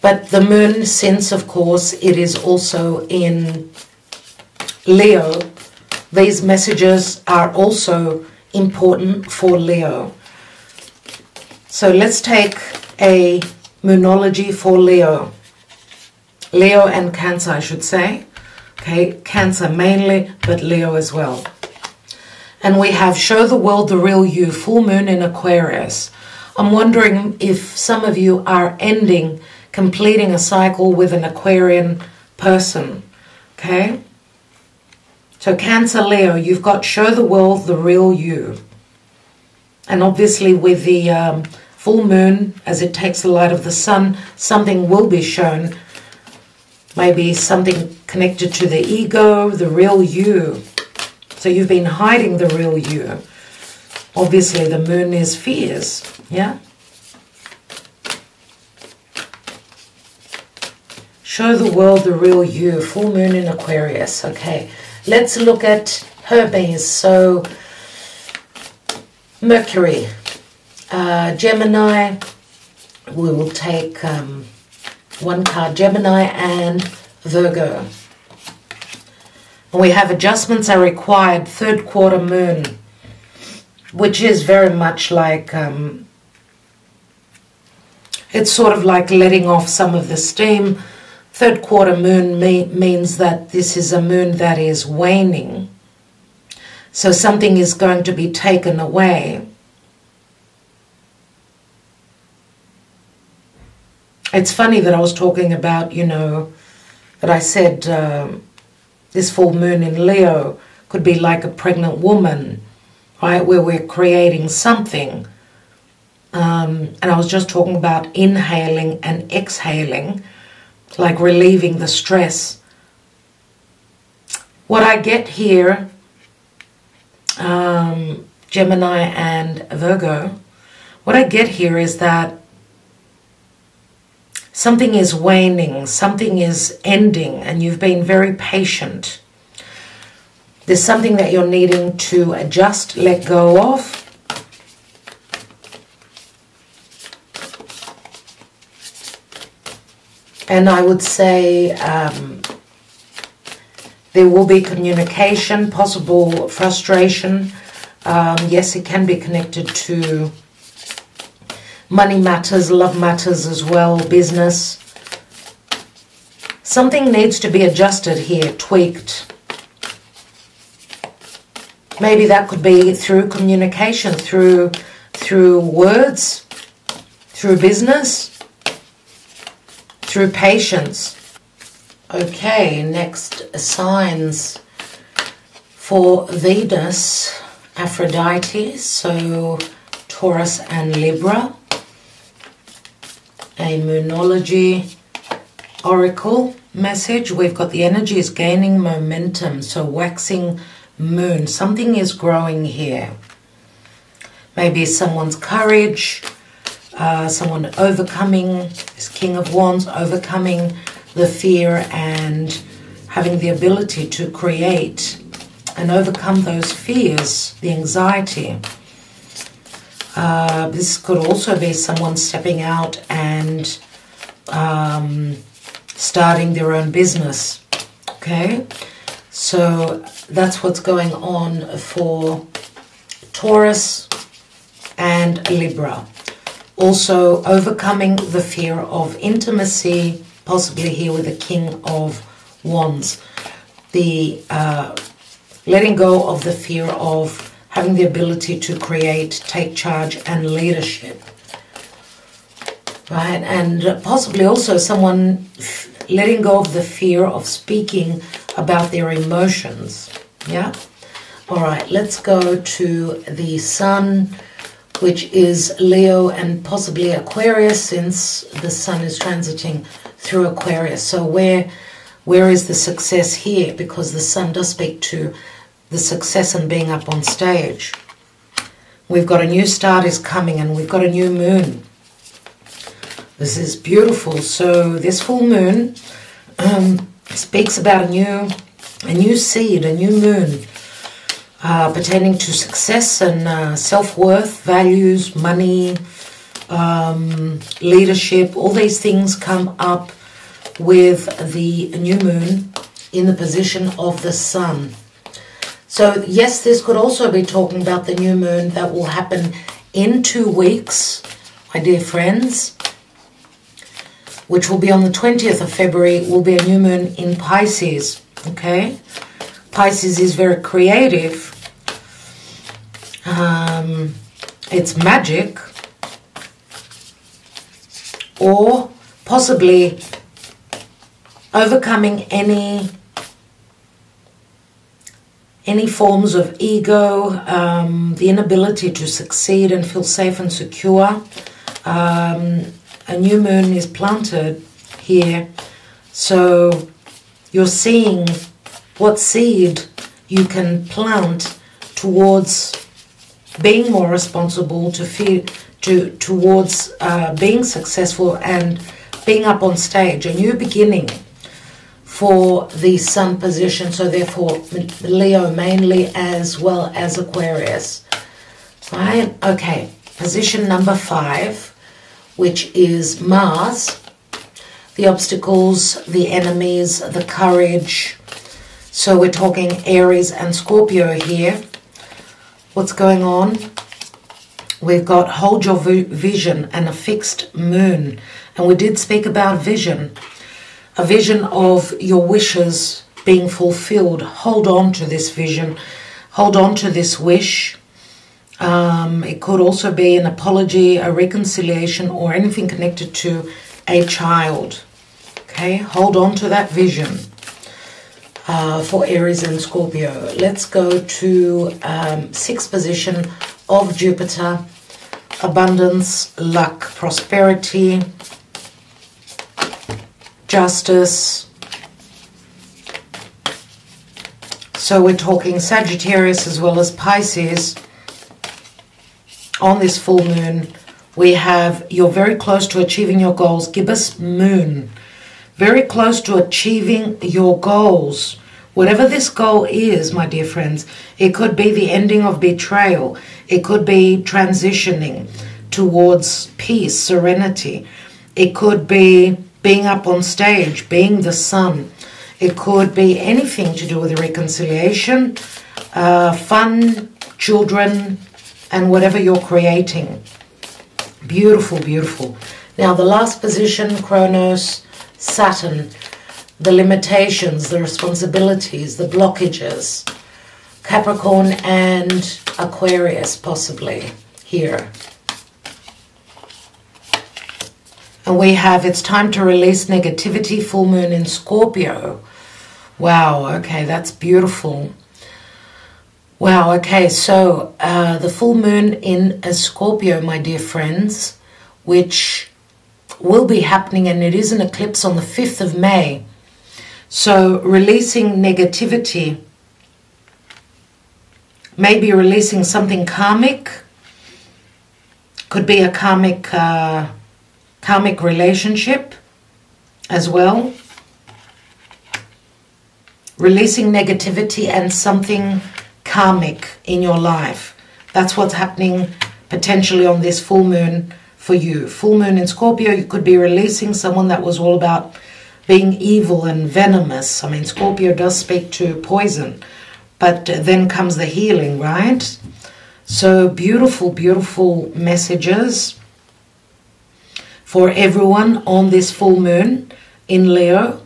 But the moon, since of course it is also in Leo, these messages are also important for Leo. So let's take a moonology for Leo. Leo and Cancer, I should say. Okay, Cancer mainly, but Leo as well. And we have Show the World the Real You, Full Moon in Aquarius. I'm wondering if some of you are ending, completing a cycle with an Aquarian person. Okay? So, Cancer Leo, you've got show the world the real you. And obviously, with the um, full moon, as it takes the light of the sun, something will be shown. Maybe something connected to the ego, the real you. So, you've been hiding the real you. Obviously, the moon is fears. Yeah? Show the world the real you. Full moon in Aquarius. Okay. Let's look at Hermes. So, Mercury, uh, Gemini. We will take um, one card Gemini and Virgo. We have adjustments are required. Third quarter moon, which is very much like. Um, it's sort of like letting off some of the steam Third quarter moon means that this is a moon that is waning. So something is going to be taken away. It's funny that I was talking about, you know, that I said um, this full moon in Leo could be like a pregnant woman, right, where we're creating something. Um, and I was just talking about inhaling and exhaling like relieving the stress. What I get here, um, Gemini and Virgo, what I get here is that something is waning, something is ending, and you've been very patient. There's something that you're needing to adjust, let go of, And I would say um, there will be communication, possible frustration. Um, yes, it can be connected to money matters, love matters as well, business. Something needs to be adjusted here, tweaked. Maybe that could be through communication, through through words, through business through patience. Okay, next signs for Venus, Aphrodite, so Taurus and Libra. A Moonology Oracle message. We've got the energy is gaining momentum, so waxing moon. Something is growing here. Maybe someone's courage, uh, someone overcoming this King of Wands, overcoming the fear and having the ability to create and overcome those fears, the anxiety. Uh, this could also be someone stepping out and um, starting their own business. Okay, so that's what's going on for Taurus and Libra. Also, overcoming the fear of intimacy, possibly here with the King of Wands. The uh, letting go of the fear of having the ability to create, take charge, and leadership. Right? And possibly also someone letting go of the fear of speaking about their emotions. Yeah? All right, let's go to the Sun which is Leo and possibly Aquarius since the sun is transiting through Aquarius. So where where is the success here? Because the sun does speak to the success and being up on stage. We've got a new start is coming and we've got a new moon. This is beautiful. So this full moon um, speaks about a new a new seed, a new moon uh, pertaining to success and uh, self worth, values, money, um, leadership. All these things come up with the new moon in the position of the sun. So, yes, this could also be talking about the new moon that will happen in two weeks, my dear friends, which will be on the 20th of February, will be a new moon in Pisces. Okay? Pisces is very creative. Um, it's magic. Or possibly overcoming any any forms of ego, um, the inability to succeed and feel safe and secure. Um, a new moon is planted here, so you're seeing what seed you can plant towards being more responsible to feel to towards uh, being successful and being up on stage a new beginning for the sun position. So therefore leo mainly as well as aquarius. Right okay. Position number five which is mars. The obstacles the enemies the courage. So we're talking aries and scorpio here what's going on. We've got hold your vision and a fixed moon. And we did speak about vision a vision of your wishes being fulfilled. Hold on to this vision. Hold on to this wish. Um, it could also be an apology a reconciliation or anything connected to a child. Okay? Hold on to that vision uh, for Aries and Scorpio. Let's go to um, sixth position of Jupiter. Abundance, luck, prosperity, justice. So we're talking Sagittarius as well as Pisces. On this full moon, we have you're very close to achieving your goals. Gibbous moon very close to achieving your goals. Whatever this goal is, my dear friends, it could be the ending of betrayal, it could be transitioning towards peace, serenity, it could be being up on stage, being the sun, it could be anything to do with reconciliation, uh, fun, children, and whatever you're creating. Beautiful, beautiful. Now, the last position, Kronos Saturn, the limitations, the responsibilities, the blockages. Capricorn and Aquarius, possibly, here. And we have it's time to release negativity, full moon in Scorpio. Wow, okay, that's beautiful. Wow, okay, so uh, the full moon in a Scorpio, my dear friends, which will be happening, and it is an eclipse on the 5th of May. So, releasing negativity, maybe releasing something karmic, could be a karmic, uh, karmic relationship as well. Releasing negativity and something karmic in your life. That's what's happening potentially on this full moon for you. Full moon in Scorpio, you could be releasing someone that was all about being evil and venomous. I mean, Scorpio does speak to poison, but then comes the healing, right? So beautiful, beautiful messages for everyone on this full moon in Leo.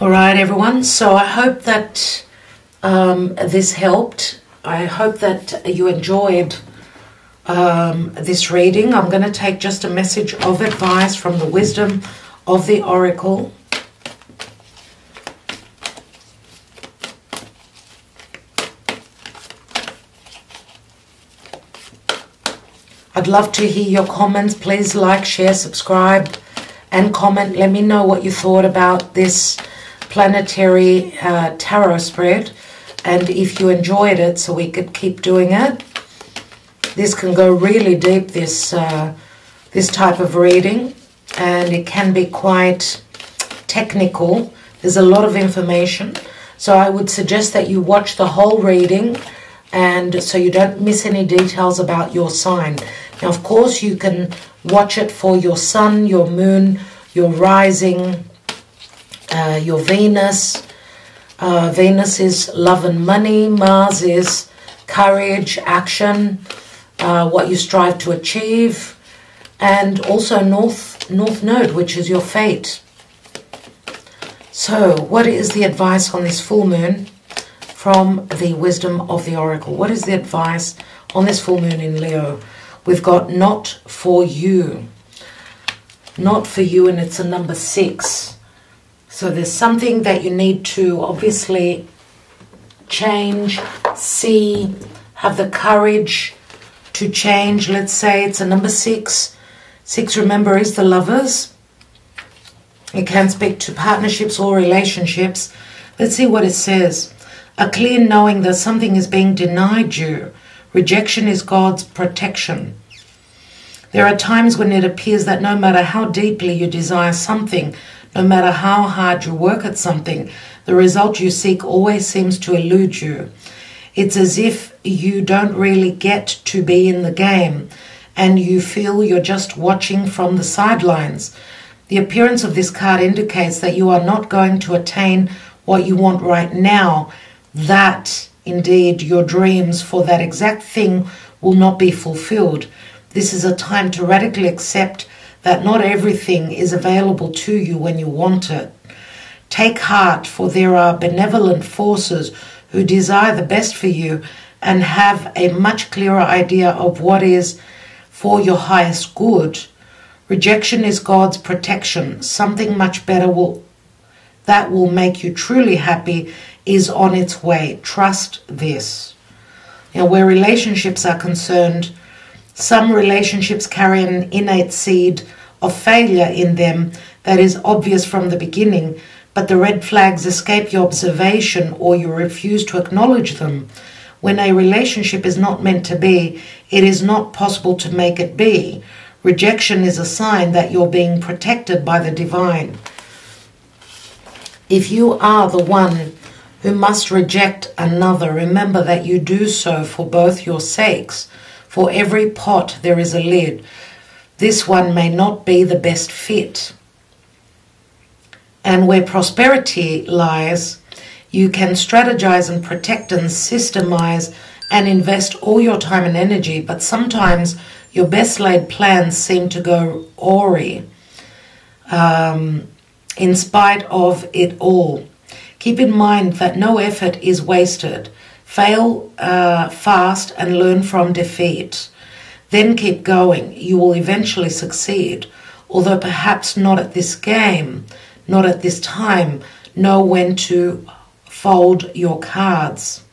All right, everyone. So I hope that um, this helped. I hope that you enjoyed um, this reading. I'm going to take just a message of advice from the wisdom of the oracle. I'd love to hear your comments. Please like, share, subscribe, and comment. Let me know what you thought about this planetary uh, tarot spread and if you enjoyed it so we could keep doing it. This can go really deep, this, uh, this type of reading, and it can be quite technical. There's a lot of information. So I would suggest that you watch the whole reading and so you don't miss any details about your sign. Now, of course, you can watch it for your sun, your moon, your rising, uh, your Venus. Uh, Venus is love and money. Mars is courage, action, uh, what you strive to achieve, and also North, North Node, which is your fate. So, what is the advice on this full moon from the wisdom of the oracle? What is the advice on this full moon in Leo? We've got not for you. Not for you, and it's a number six. So, there's something that you need to obviously change, see, have the courage to change. Let's say it's a number six. Six, remember, is the lovers. It can speak to partnerships or relationships. Let's see what it says. A clear knowing that something is being denied you. Rejection is God's protection. There are times when it appears that no matter how deeply you desire something, no matter how hard you work at something, the result you seek always seems to elude you. It's as if you don't really get to be in the game and you feel you're just watching from the sidelines. The appearance of this card indicates that you are not going to attain what you want right now, that indeed your dreams for that exact thing will not be fulfilled. This is a time to radically accept that not everything is available to you when you want it. Take heart, for there are benevolent forces who desire the best for you and have a much clearer idea of what is for your highest good. Rejection is God's protection. Something much better will that will make you truly happy is on its way. Trust this. Know, where relationships are concerned, some relationships carry an innate seed of failure in them that is obvious from the beginning, but the red flags escape your observation or you refuse to acknowledge them. When a relationship is not meant to be, it is not possible to make it be. Rejection is a sign that you're being protected by the divine. If you are the one who must reject another, remember that you do so for both your sakes. For every pot there is a lid. This one may not be the best fit. And where prosperity lies, you can strategize and protect and systemize and invest all your time and energy, but sometimes your best laid plans seem to go awry um, in spite of it all. Keep in mind that no effort is wasted. Fail uh, fast and learn from defeat. Then keep going. You will eventually succeed, although perhaps not at this game, not at this time. Know when to fold your cards.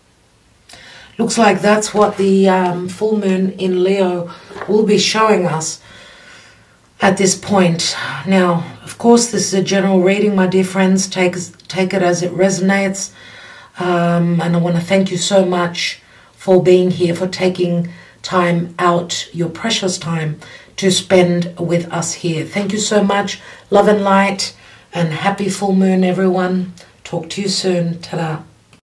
Looks like that's what the um, full moon in Leo will be showing us at this point. Now, of course, this is a general reading, my dear friends. Take, take it as it resonates. Um, and I want to thank you so much for being here, for taking time out, your precious time, to spend with us here. Thank you so much. Love and light, and happy full moon, everyone. Talk to you soon. Ta-da.